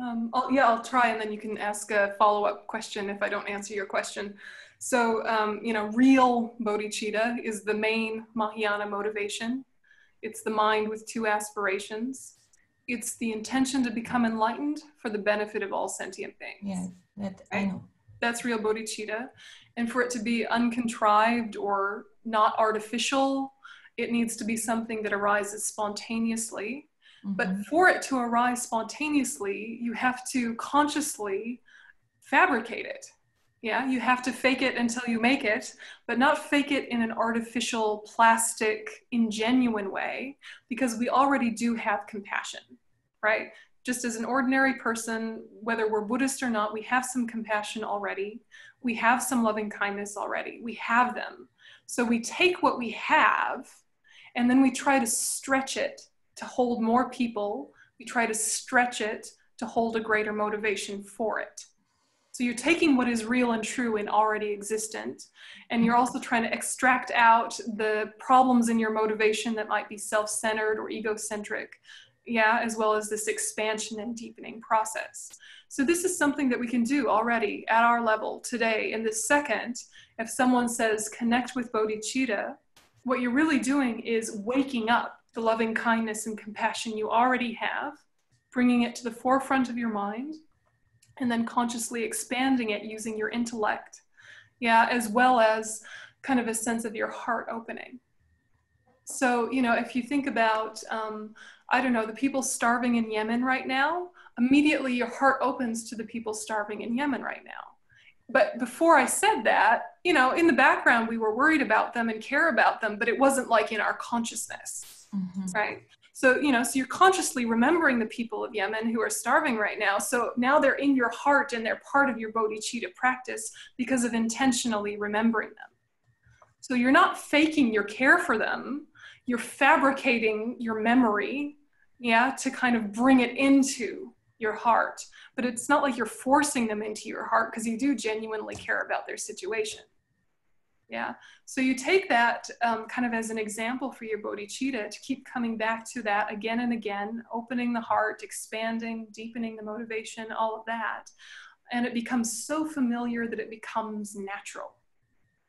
Um, I'll, yeah, I'll try and then you can ask a follow-up question if I don't answer your question. So, um, you know, real bodhicitta is the main Mahayana motivation. It's the mind with two aspirations. It's the intention to become enlightened for the benefit of all sentient beings. Yeah, that I know. That's real bodhicitta. And for it to be uncontrived or not artificial, it needs to be something that arises spontaneously Mm-hmm. But for it to arise spontaneously, you have to consciously fabricate it. Yeah, you have to fake it until you make it, but not fake it in an artificial, plastic, ingenuine way, because we already do have compassion, right? Just as an ordinary person, whether we're Buddhist or not, we have some compassion already. We have some loving kindness already. We have them. So we take what we have and then we try to stretch it to hold more people. We try to stretch it to hold a greater motivation for it. So you're taking what is real and true and already existent, and you're also trying to extract out the problems in your motivation that might be self centered or egocentric, yeah, as well as this expansion and deepening process. So this is something that we can do already at our level today in this second. If someone says connect with bodhicitta, what you're really doing is waking up the loving kindness and compassion you already have, bringing it to the forefront of your mind, and then consciously expanding it using your intellect. Yeah, as well as kind of a sense of your heart opening. So, you know, if you think about, um, I don't know, the people starving in Yemen right now, immediately your heart opens to the people starving in Yemen right now. But before I said that, you know, in the background, we were worried about them and care about them, but it wasn't like in our consciousness, mm-hmm. right? So, you know, so you're consciously remembering the people of Yemen who are starving right now. So now they're in your heart and they're part of your bodhicitta practice because of intentionally remembering them. So you're not faking your care for them, you're fabricating your memory, yeah, to kind of bring it into your heart. But it's not like you're forcing them into your heart because you do genuinely care about their situation. Yeah. So you take that um, kind of as an example for your bodhicitta to keep coming back to that again and again, opening the heart, expanding, deepening the motivation, all of that. And it becomes so familiar that it becomes natural,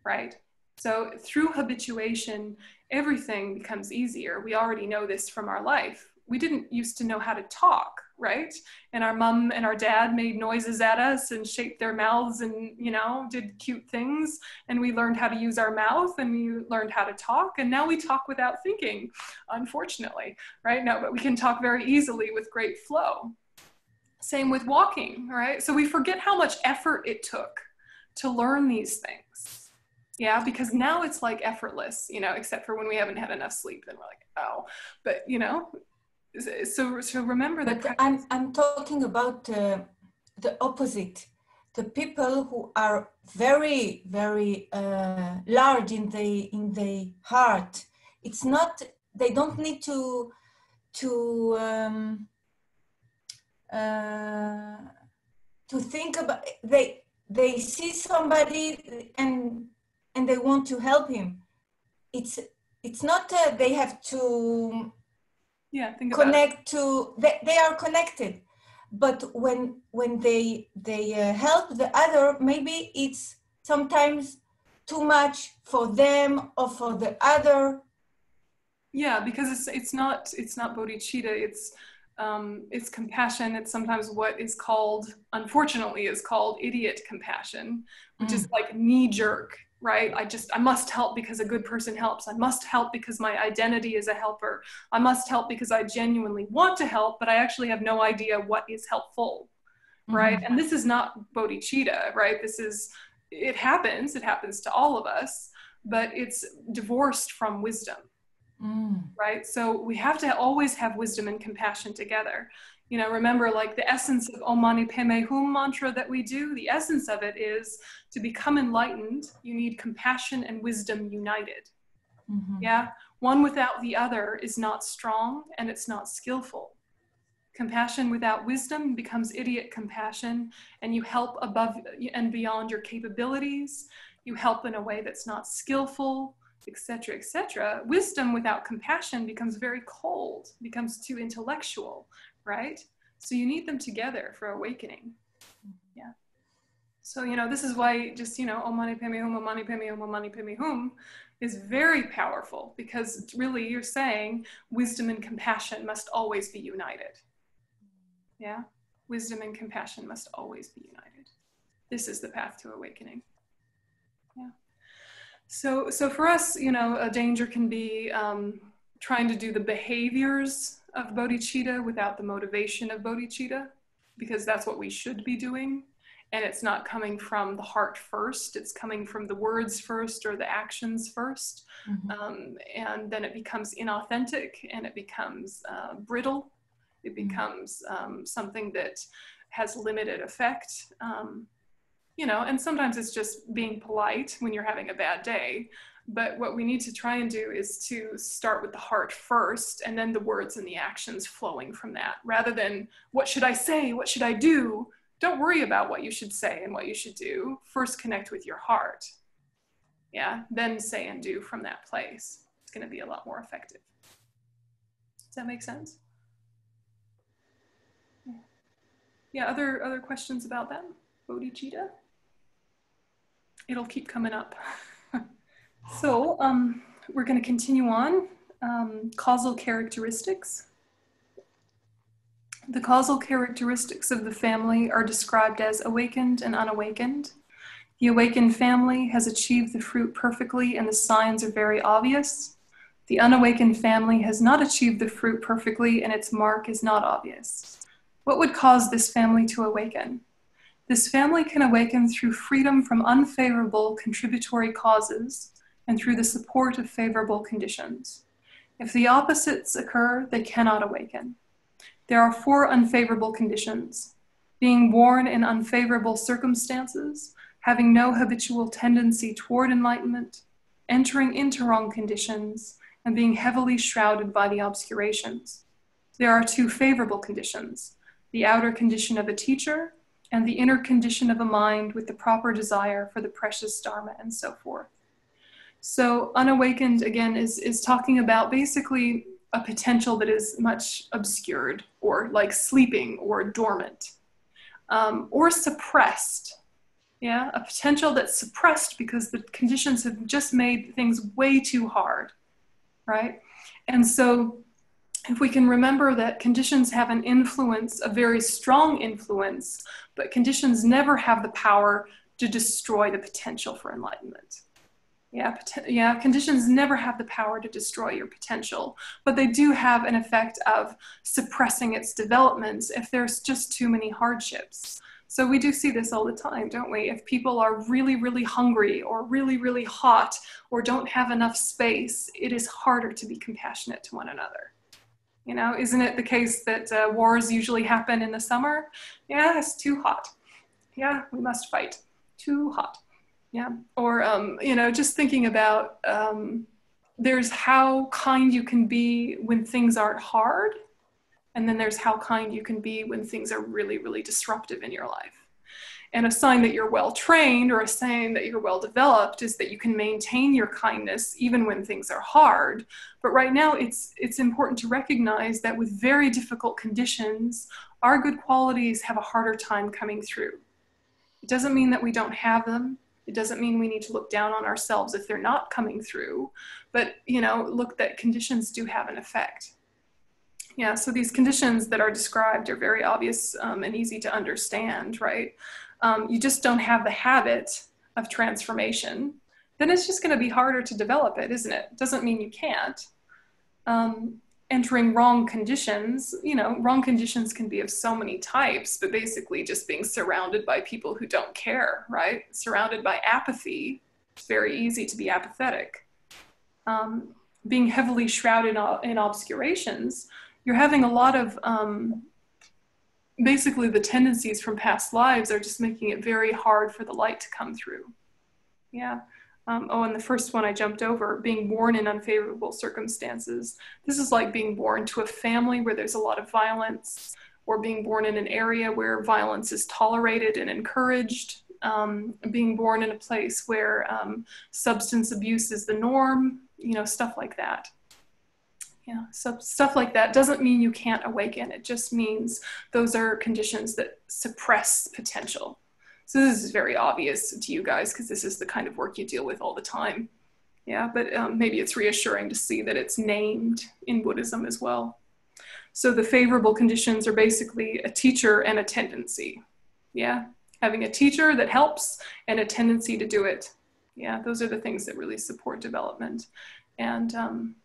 right? So through habituation, everything becomes easier. We already know this from our life. We didn't used to know how to talk right? And our mom and our dad made noises at us and shaped their mouths and, you know, did cute things. And we learned how to use our mouth and we learned how to talk. And now we talk without thinking, unfortunately, right? No, but we can talk very easily with great flow. Same with walking, right? So we forget how much effort it took to learn these things. Yeah, because now it's like effortless, you know, except for when we haven't had enough sleep, then we're like, oh, but you know, so so remember that i'm i'm talking about uh, the opposite. The people who are very very uh, large in the in the heart it's not they don't need to to um, uh, to think about they they see somebody and and they want to help him. It's it's not uh, they have to yeah connect to they, they are connected. But when when they they uh, help the other maybe it's sometimes too much for them or for the other. Yeah because it's it's not it's not bodhicitta. It's um, it's compassion. It's sometimes what is called unfortunately is called idiot compassion which mm. is like knee jerk right? I just, I must help because a good person helps. I must help because my identity is a helper. I must help because I genuinely want to help, but I actually have no idea what is helpful, right? Mm-hmm. And this is not bodhicitta, right? This is, it happens, it happens to all of us, but it's divorced from wisdom. Mm. Right. So we have to always have wisdom and compassion together you know remember like the essence of om mani padme hum mantra that we do. The essence of it is to become enlightened you need compassion and wisdom united. Mm-hmm. yeah? One without the other is not strong and it's not skillful. Compassion without wisdom becomes idiot compassion and you help above and beyond your capabilities. You help in a way that's not skillful etc etc wisdom without compassion becomes very cold becomes too intellectual right? So you need them together for awakening. Yeah. So, you know, this is why just, you know, Om Mani Padme Hum, Om Mani Padme Hum, Om Mani Padme Hum is very powerful because really you're saying wisdom and compassion must always be united. Yeah. Wisdom and compassion must always be united. This is the path to awakening. Yeah. So, so for us, you know, a danger can be um, trying to do the behaviors of bodhicitta without the motivation of bodhicitta, because that's what we should be doing. And it's not coming from the heart first, it's coming from the words first or the actions 1st mm-hmm. um, and then it becomes inauthentic and it becomes uh, brittle. It mm-hmm. becomes um, something that has limited effect. Um, you know, and sometimes it's just being polite when you're having a bad day. But what we need to try and do is to start with the heart first and then the words and the actions flowing from that rather than what should I say? What should I do? don't worry about what you should say and what you should do. First connect with your heart. Yeah, then say and do from that place. It's going to be a lot more effective. Does that make sense? Yeah. Yeah, other other questions about that? Bodhicitta? It'll keep coming up. so um, we're going to continue on. Um, causal characteristics. The causal characteristics of the family are described as awakened and unawakened. The awakened family has achieved the fruit perfectly and the signs are very obvious. The unawakened family has not achieved the fruit perfectly and its mark is not obvious. What would cause this family to awaken? This family can awaken through freedom from unfavorable contributory causes and through the support of favorable conditions. If the opposites occur, they cannot awaken. There are four unfavorable conditions being born in unfavorable circumstances, having no habitual tendency toward enlightenment, entering into wrong conditions, and being heavily shrouded by the obscurations. There are two favorable conditions the outer condition of a teacher and the inner condition of a mind with the proper desire for the precious Dharma and so forth. So, unawakened again is, is talking about basically a potential that is much obscured or like sleeping or dormant um, or suppressed. Yeah, a potential that's suppressed because the conditions have just made things way too hard, right? And so, if we can remember that conditions have an influence, a very strong influence, but conditions never have the power to destroy the potential for enlightenment. Yeah, yeah, conditions never have the power to destroy your potential, but they do have an effect of suppressing its development if there's just too many hardships. So we do see this all the time, don't we? If people are really, really hungry or really, really hot or don't have enough space, it is harder to be compassionate to one another. You know, isn't it the case that uh, wars usually happen in the summer? Yeah, it's too hot. Yeah, we must fight. Too hot yeah. Or um, you know just thinking about um, there's how kind you can be when things aren't hard and then there's how kind you can be when things are really really disruptive in your life. And a sign that you're well trained or a sign that you're well developed is that you can maintain your kindness even when things are hard. But right now it's it's important to recognize that with very difficult conditions our good qualities have a harder time coming through. It doesn't mean that we don't have them it doesn't mean we need to look down on ourselves if they're not coming through, but you know, look that conditions do have an effect. Yeah, so these conditions that are described are very obvious um, and easy to understand, right? Um, you just don't have the habit of transformation, then it's just going to be harder to develop it, isn't it? Doesn't mean you can't. Um, entering wrong conditions you know wrong conditions can be of so many types but basically just being surrounded by people who don't care right? Surrounded by apathy it's very easy to be apathetic. Um, being heavily shrouded in obscurations you're having a lot of um, basically the tendencies from past lives are just making it very hard for the light to come through. Yeah um, oh, and the first one I jumped over, being born in unfavorable circumstances. This is like being born to a family where there's a lot of violence, or being born in an area where violence is tolerated and encouraged, um, being born in a place where um, substance abuse is the norm, you know, stuff like that. Yeah, so stuff like that doesn't mean you can't awaken. It just means those are conditions that suppress potential. So this is very obvious to you guys because this is the kind of work you deal with all the time. Yeah, but um, maybe it's reassuring to see that it's named in Buddhism as well. So the favorable conditions are basically a teacher and a tendency. Yeah, having a teacher that helps and a tendency to do it. Yeah, those are the things that really support development. And um,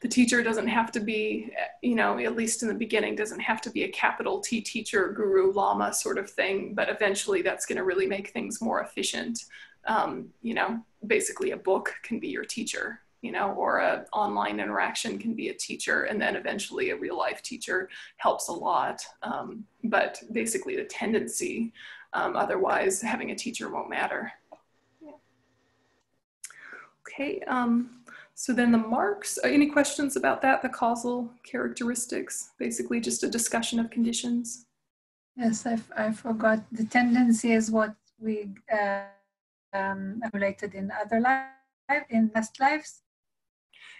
the teacher doesn't have to be, you know, at least in the beginning, doesn't have to be a capital T teacher, guru, lama sort of thing, but eventually that's going to really make things more efficient. Um, you know, basically a book can be your teacher, you know, or an online interaction can be a teacher, and then eventually a real life teacher helps a lot. Um, but basically, the tendency, um, otherwise, having a teacher won't matter. Yeah. Okay. Um, so then the marks, uh, any questions about that, the causal characteristics? Basically just a discussion of conditions. Yes, I, I forgot. The tendency is what we uh, um, related in other life, in past lives.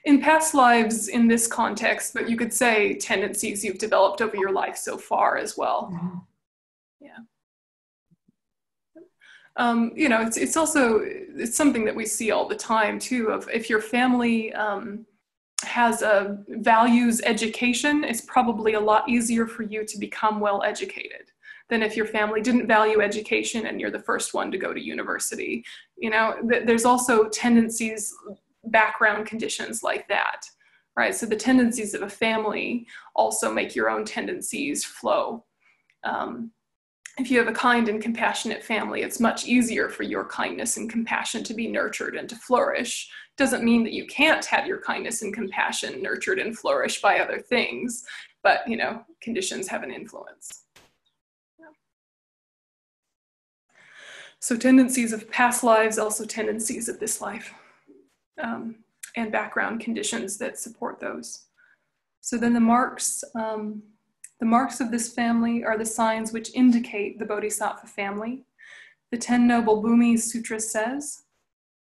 In past lives, in this context, but you could say tendencies you've developed over your life so far as well. Mm-hmm. Yeah. Um, you know, it's it's also it's something that we see all the time too. Of if your family um, has a values education, it's probably a lot easier for you to become well educated than if your family didn't value education and you're the first one to go to university. You know, th- there's also tendencies, background conditions like that, right? So the tendencies of a family also make your own tendencies flow. Um, if you have a kind and compassionate family, it's much easier for your kindness and compassion to be nurtured and to flourish. Doesn't mean that you can't have your kindness and compassion nurtured and flourish by other things, but you know, conditions have an influence. So tendencies of past lives, also tendencies of this life, um, and background conditions that support those. So then the marks, um, the marks of this family are the signs which indicate the Bodhisattva family. The Ten Noble Bhumi Sutra says,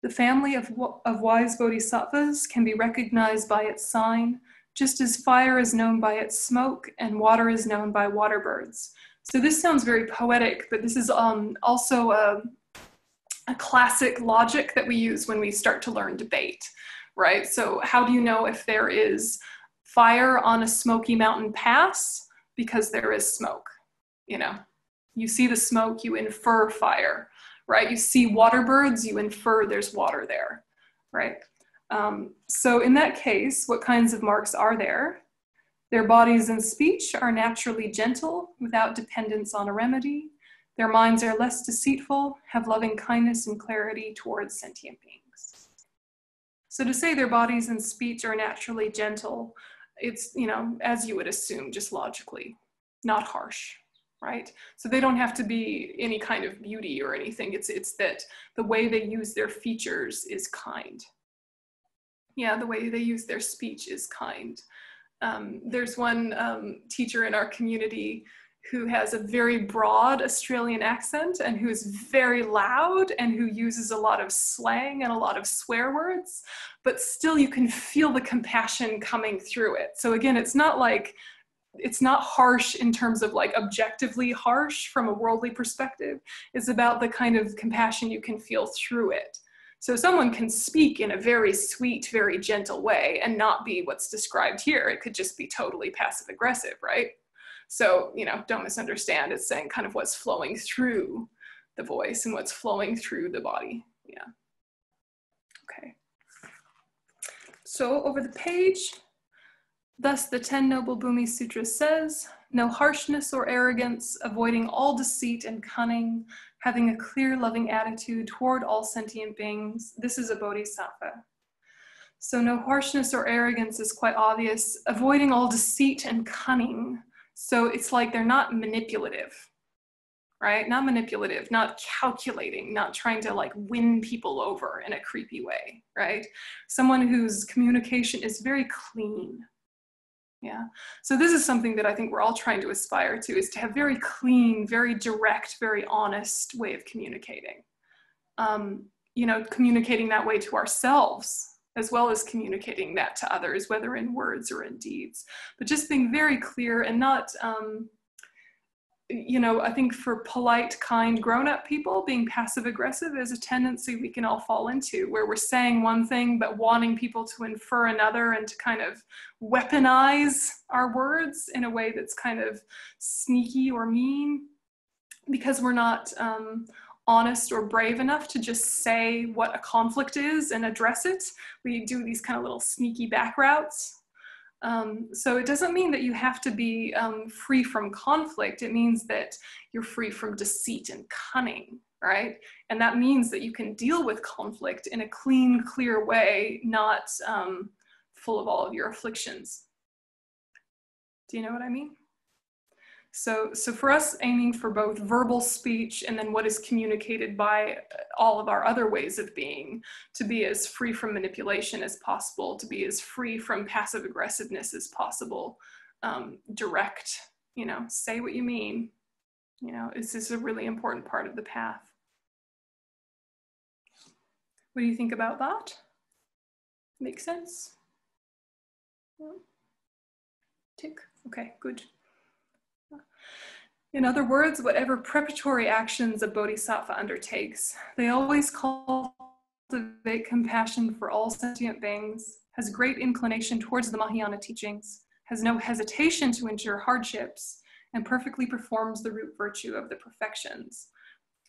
the family of, of wise bodhisattvas can be recognized by its sign, just as fire is known by its smoke and water is known by water birds. So this sounds very poetic, but this is um, also a, a classic logic that we use when we start to learn debate, right? So how do you know if there is fire on a smoky mountain pass? Because there is smoke. You know, you see the smoke, you infer fire, right? You see water birds, you infer there's water there, right? Um, so in that case, what kinds of marks are there? Their bodies and speech are naturally gentle without dependence on a remedy. Their minds are less deceitful, have loving kindness and clarity towards sentient beings. So to say their bodies and speech are naturally gentle it's you know as you would assume just logically not harsh right? So they don't have to be any kind of beauty or anything. It's it's that the way they use their features is kind. Yeah the way they use their speech is kind. Um, there's one um, teacher in our community who has a very broad Australian accent and who is very loud and who uses a lot of slang and a lot of swear words, but still you can feel the compassion coming through it. So again, it's not like it's not harsh in terms of like objectively harsh from a worldly perspective. It's about the kind of compassion you can feel through it. So someone can speak in a very sweet, very gentle way and not be what's described here. It could just be totally passive aggressive, right? So, you know, don't misunderstand. It's saying kind of what's flowing through the voice and what's flowing through the body. Yeah. Okay. So over the page, thus the Ten Noble Bhumi Sutra says, no harshness or arrogance, avoiding all deceit and cunning, having a clear, loving attitude toward all sentient beings. This is a bodhisattva. So no harshness or arrogance is quite obvious. Avoiding all deceit and cunning. So it's like they're not manipulative, right? Not manipulative, not calculating, not trying to like win people over in a creepy way, right? Someone whose communication is very clean. Yeah. So this is something that I think we're all trying to aspire to is to have very clean, very direct, very honest way of communicating. Um, you know, communicating that way to ourselves as well as communicating that to others, whether in words or in deeds. But just being very clear and not, um, you know, I think for polite, kind, grown up people, being passive aggressive is a tendency we can all fall into where we're saying one thing but wanting people to infer another and to kind of weaponize our words in a way that's kind of sneaky or mean because we're not. Um, honest or brave enough to just say what a conflict is and address it. We do these kind of little sneaky back routes. Um, so it doesn't mean that you have to be um, free from conflict. It means that you're free from deceit and cunning, right? And that means that you can deal with conflict in a clean, clear way, not um, full of all of your afflictions. Do you know what I mean? So, so for us, aiming for both verbal speech and then what is communicated by all of our other ways of being, to be as free from manipulation as possible, to be as free from passive aggressiveness as possible, um, direct, you know, say what you mean, You know, this is a really important part of the path. What do you think about that? Make sense? Yeah. Tick. Okay, good. In other words, whatever preparatory actions a bodhisattva undertakes, they always cultivate compassion for all sentient beings, has great inclination towards the Mahayana teachings, has no hesitation to endure hardships, and perfectly performs the root virtue of the perfections.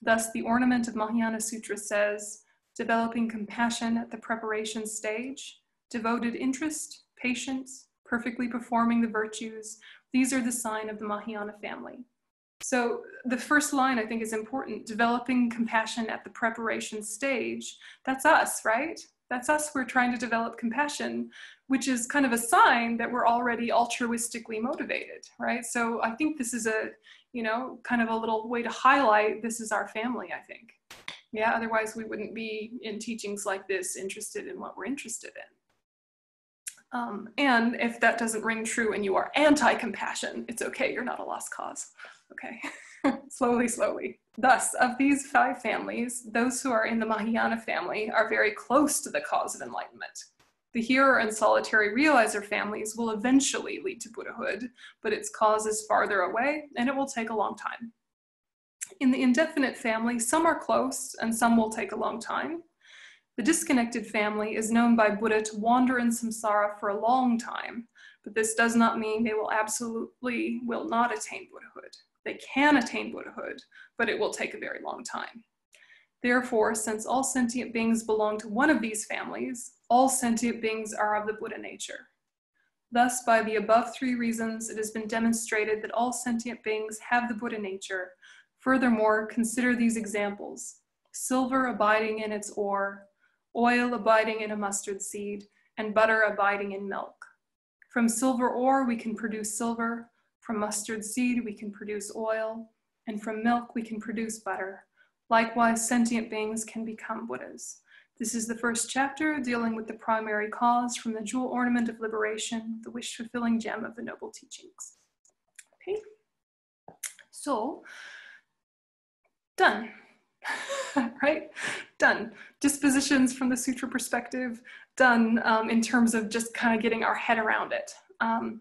Thus, the ornament of Mahayana Sutra says, developing compassion at the preparation stage, devoted interest, patience, perfectly performing the virtues, these are the sign of the Mahayana family. So the first line I think is important, developing compassion at the preparation stage. That's us, right? That's us. We're trying to develop compassion, which is kind of a sign that we're already altruistically motivated, right? So I think this is a, you know, kind of a little way to highlight this is our family, I think. Yeah, otherwise we wouldn't be in teachings like this interested in what we're interested in. Um, and if that doesn't ring true and you are anti-compassion, it's okay, you're not a lost cause. Okay, slowly, slowly. Thus, of these five families, those who are in the Mahayana family are very close to the cause of enlightenment. The hearer and solitary realizer families will eventually lead to Buddhahood, but its cause is farther away and it will take a long time. In the indefinite family, some are close and some will take a long time. The disconnected family is known by Buddha to wander in samsara for a long time, but this does not mean they will absolutely will not attain Buddhahood. They can attain Buddhahood, but it will take a very long time. Therefore, since all sentient beings belong to one of these families, all sentient beings are of the Buddha nature. Thus, by the above three reasons, it has been demonstrated that all sentient beings have the Buddha nature. Furthermore, consider these examples silver abiding in its ore, oil abiding in a mustard seed, and butter abiding in milk. From silver ore, we can produce silver. From mustard seed, we can produce oil, and from milk, we can produce butter. Likewise, sentient beings can become Buddhas. This is the first chapter dealing with the primary cause from the jewel ornament of liberation, the wish fulfilling gem of the noble teachings. Okay, so done. right? Done. Dispositions from the sutra perspective, done um, in terms of just kind of getting our head around it. Um,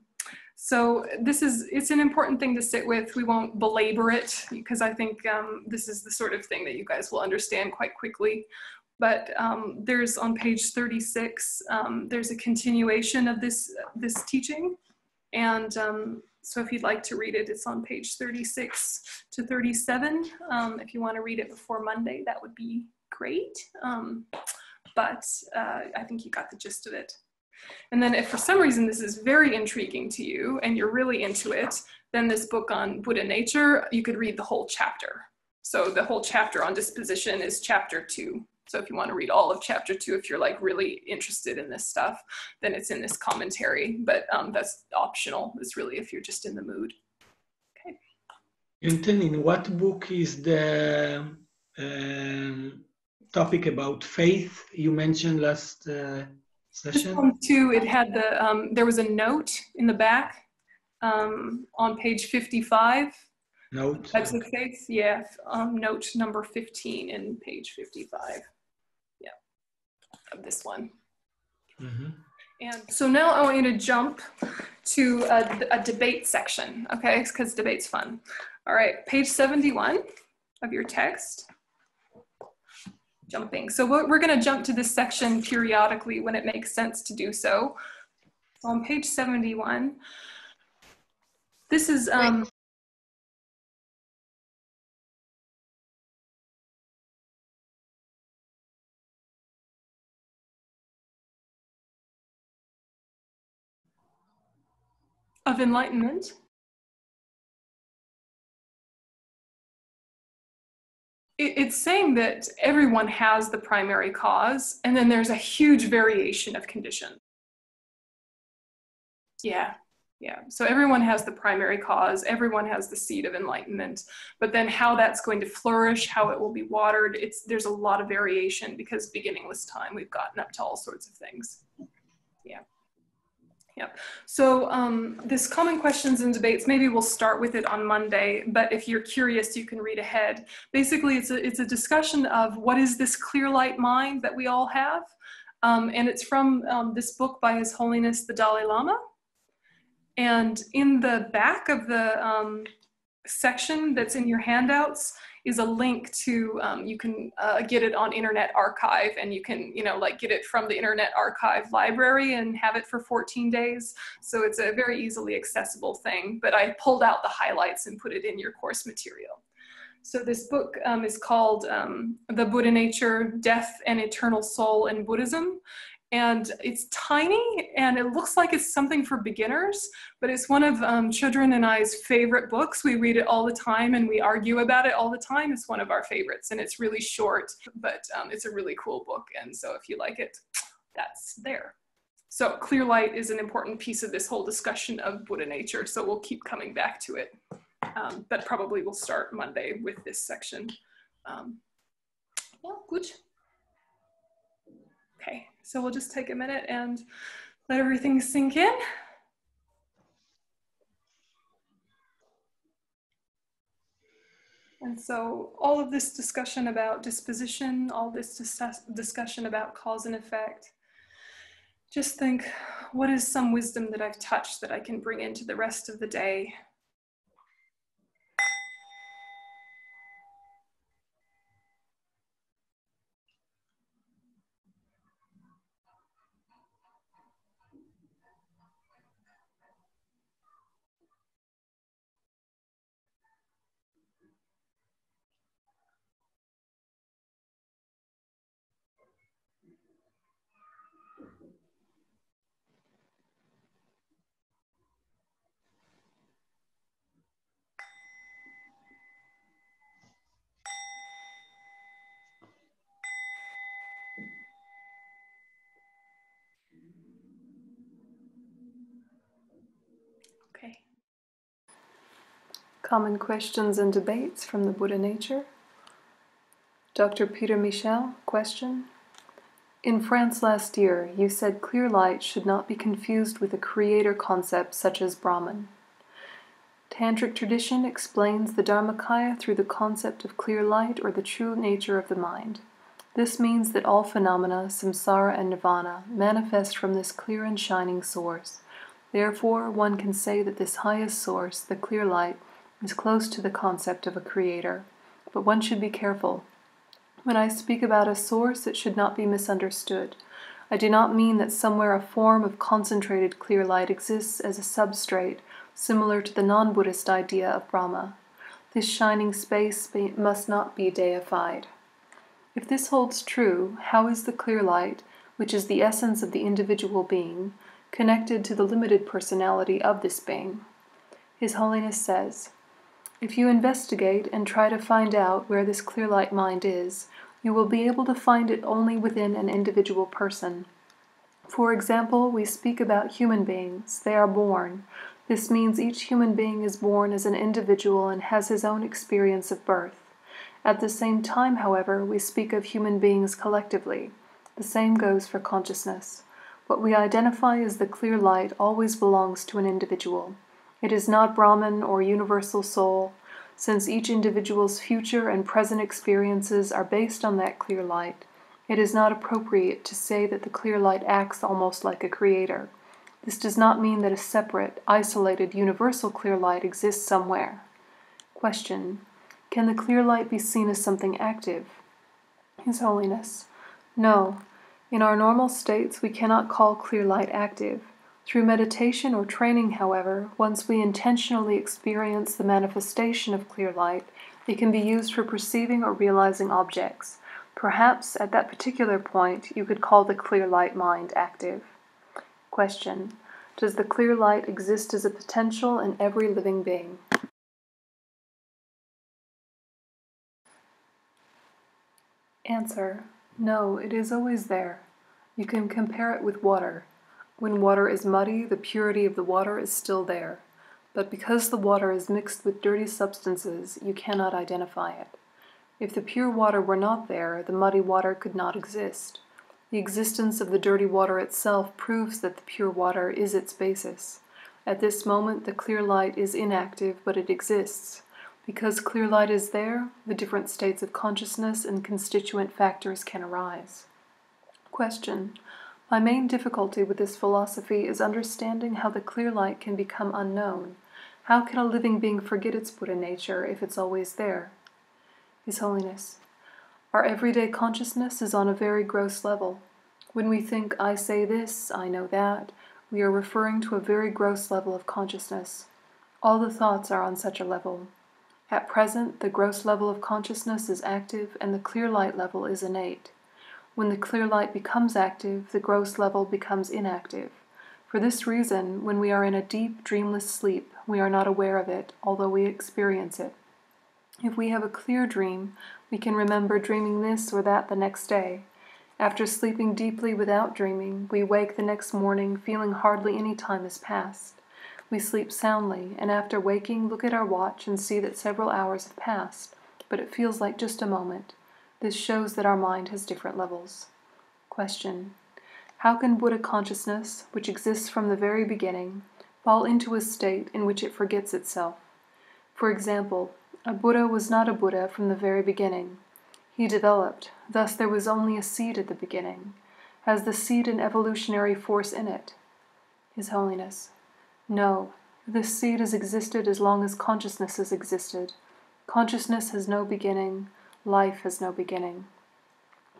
so this is, it's an important thing to sit with. We won't belabor it because I think um, this is the sort of thing that you guys will understand quite quickly. But um, there's on page 36, um, there's a continuation of this, this teaching. And um, so if you'd like to read it, it's on page 36 to 37. Um, if you want to read it before Monday, that would be great. Um, but uh, I think you got the gist of it. And then if for some reason this is very intriguing to you and you're really into it, then this book on Buddha nature, you could read the whole chapter. So the whole chapter on disposition is chapter two. So if you want to read all of chapter two, if you're like really interested in this stuff, then it's in this commentary. But um, that's optional. It's really if you're just in the mood. Okay. Yönten, in what book is the um, topic about faith you mentioned last uh, session? One too, it had the, um, there was a note in the back um, on page 55. Note? Types of faith, yeah, um, note number 15 in page 55. Yeah, of this one. Mm-hmm. And so now I want you to jump to a, a debate section, okay? Because debate's fun. All right, page 71 of your text jumping. So we're going to jump to this section periodically when it makes sense to do so. so on page 71, this is um, of enlightenment. it's saying that everyone has the primary cause, and then there's a huge variation of conditions. Yeah, yeah. So everyone has the primary cause, everyone has the seed of enlightenment, but then how that's going to flourish, how it will be watered, it's there's a lot of variation because beginningless time, we've gotten up to all sorts of things. Yeah. Yep. So um, this common questions and debates, maybe we'll start with it on Monday, but if you're curious, you can read ahead. Basically, it's a, it's a discussion of what is this clear light mind that we all have? Um, and it's from um, this book by His Holiness the Dalai Lama. And in the back of the um, section that's in your handouts, is a link to um, you can uh, get it on internet archive and you can you know like get it from the internet archive library and have it for 14 days. So it's a very easily accessible thing but i pulled out the highlights and put it in your course material. So this book um, is called um, The Buddha Nature, Death and Eternal Soul in Buddhism and it's tiny and it looks like it's something for beginners but it's one of um, children and i's favorite books. We read it all the time and we argue about it all the time. It's one of our favorites and it's really short but um, it's a really cool book and so if you like it that's there. So clear light is an important piece of this whole discussion of buddha nature so we'll keep coming back to it. Um, but probably we'll start monday with this section. Um, yeah good. Okay so we'll just take a minute and let everything sink in. And so all of this discussion about disposition, all this dis discussion about cause and effect, just think, what is some wisdom that I've touched that I can bring into the rest of the day Common questions and debates from the Buddha nature. Dr. Peter Michel, question. In France last year, you said clear light should not be confused with a creator concept such as Brahman. Tantric tradition explains the Dharmakaya through the concept of clear light or the true nature of the mind. This means that all phenomena, samsara and nirvana, manifest from this clear and shining source. Therefore, one can say that this highest source, the clear light, is close to the concept of a creator, but one should be careful. When I speak about a source, it should not be misunderstood. I do not mean that somewhere a form of concentrated clear light exists as a substrate, similar to the non Buddhist idea of Brahma. This shining space must not be deified. If this holds true, how is the clear light, which is the essence of the individual being, connected to the limited personality of this being? His Holiness says, if you investigate and try to find out where this clear light mind is, you will be able to find it only within an individual person. For example, we speak about human beings. They are born. This means each human being is born as an individual and has his own experience of birth. At the same time, however, we speak of human beings collectively. The same goes for consciousness. What we identify as the clear light always belongs to an individual. It is not Brahman or universal soul, since each individual's future and present experiences are based on that clear light. It is not appropriate to say that the clear light acts almost like a creator. This does not mean that a separate, isolated, universal clear light exists somewhere. Question Can the clear light be seen as something active? His Holiness No. In our normal states, we cannot call clear light active. Through meditation or training, however, once we intentionally experience the manifestation of clear light, it can be used for perceiving or realizing objects. Perhaps at that particular point you could call the clear light mind active. Question Does the clear light exist as a potential in every living being? Answer No, it is always there. You can compare it with water. When water is muddy, the purity of the water is still there, but because the water is mixed with dirty substances, you cannot identify it. If the pure water were not there, the muddy water could not exist. The existence of the dirty water itself proves that the pure water is its basis. At this moment, the clear light is inactive, but it exists. Because clear light is there, the different states of consciousness and constituent factors can arise. Question. My main difficulty with this philosophy is understanding how the clear light can become unknown. How can a living being forget its Buddha nature if it's always there? His Holiness. Our everyday consciousness is on a very gross level. When we think, I say this, I know that, we are referring to a very gross level of consciousness. All the thoughts are on such a level. At present, the gross level of consciousness is active and the clear light level is innate. When the clear light becomes active, the gross level becomes inactive. For this reason, when we are in a deep, dreamless sleep, we are not aware of it, although we experience it. If we have a clear dream, we can remember dreaming this or that the next day. After sleeping deeply without dreaming, we wake the next morning feeling hardly any time has passed. We sleep soundly, and after waking, look at our watch and see that several hours have passed, but it feels like just a moment. This shows that our mind has different levels. Question How can Buddha consciousness, which exists from the very beginning, fall into a state in which it forgets itself? For example, a Buddha was not a Buddha from the very beginning. He developed, thus, there was only a seed at the beginning. Has the seed an evolutionary force in it? His Holiness. No, this seed has existed as long as consciousness has existed. Consciousness has no beginning, life has no beginning.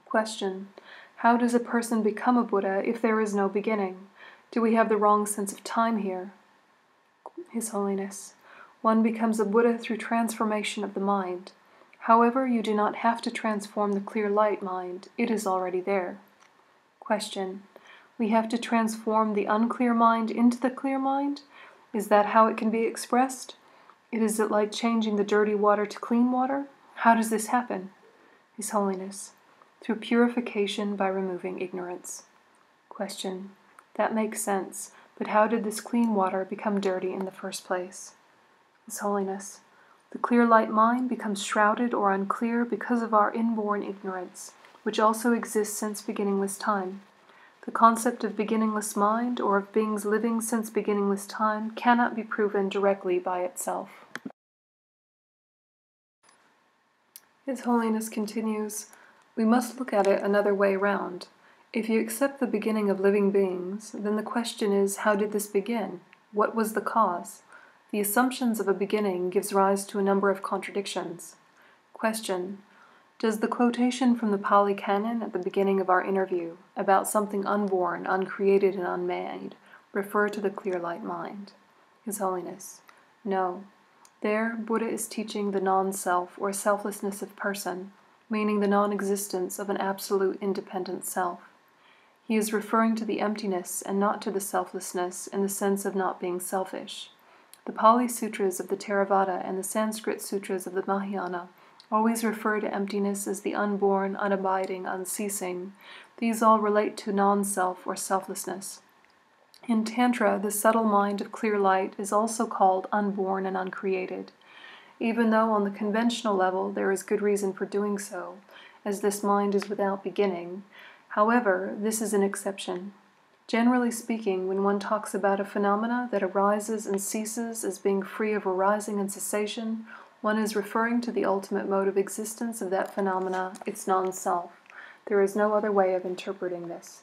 Question How does a person become a Buddha if there is no beginning? Do we have the wrong sense of time here? His Holiness. One becomes a Buddha through transformation of the mind. However, you do not have to transform the clear light mind, it is already there. Question we have to transform the unclear mind into the clear mind? Is that how it can be expressed? Is it like changing the dirty water to clean water? How does this happen? His Holiness, through purification by removing ignorance. Question. That makes sense, but how did this clean water become dirty in the first place? His Holiness, the clear light mind becomes shrouded or unclear because of our inborn ignorance, which also exists since beginningless time. The concept of beginningless mind, or of beings living since beginningless time, cannot be proven directly by itself. His Holiness continues We must look at it another way round. If you accept the beginning of living beings, then the question is how did this begin? What was the cause? The assumptions of a beginning gives rise to a number of contradictions. Question does the quotation from the Pali Canon at the beginning of our interview about something unborn, uncreated, and unmade refer to the clear light mind? His Holiness. No. There, Buddha is teaching the non self or selflessness of person, meaning the non existence of an absolute independent self. He is referring to the emptiness and not to the selflessness in the sense of not being selfish. The Pali Sutras of the Theravada and the Sanskrit Sutras of the Mahayana always refer to emptiness as the unborn, unabiding, unceasing. These all relate to non self or selflessness. In Tantra, the subtle mind of clear light is also called unborn and uncreated, even though on the conventional level there is good reason for doing so, as this mind is without beginning. However, this is an exception. Generally speaking, when one talks about a phenomena that arises and ceases as being free of arising and cessation, one is referring to the ultimate mode of existence of that phenomena, its non self. There is no other way of interpreting this.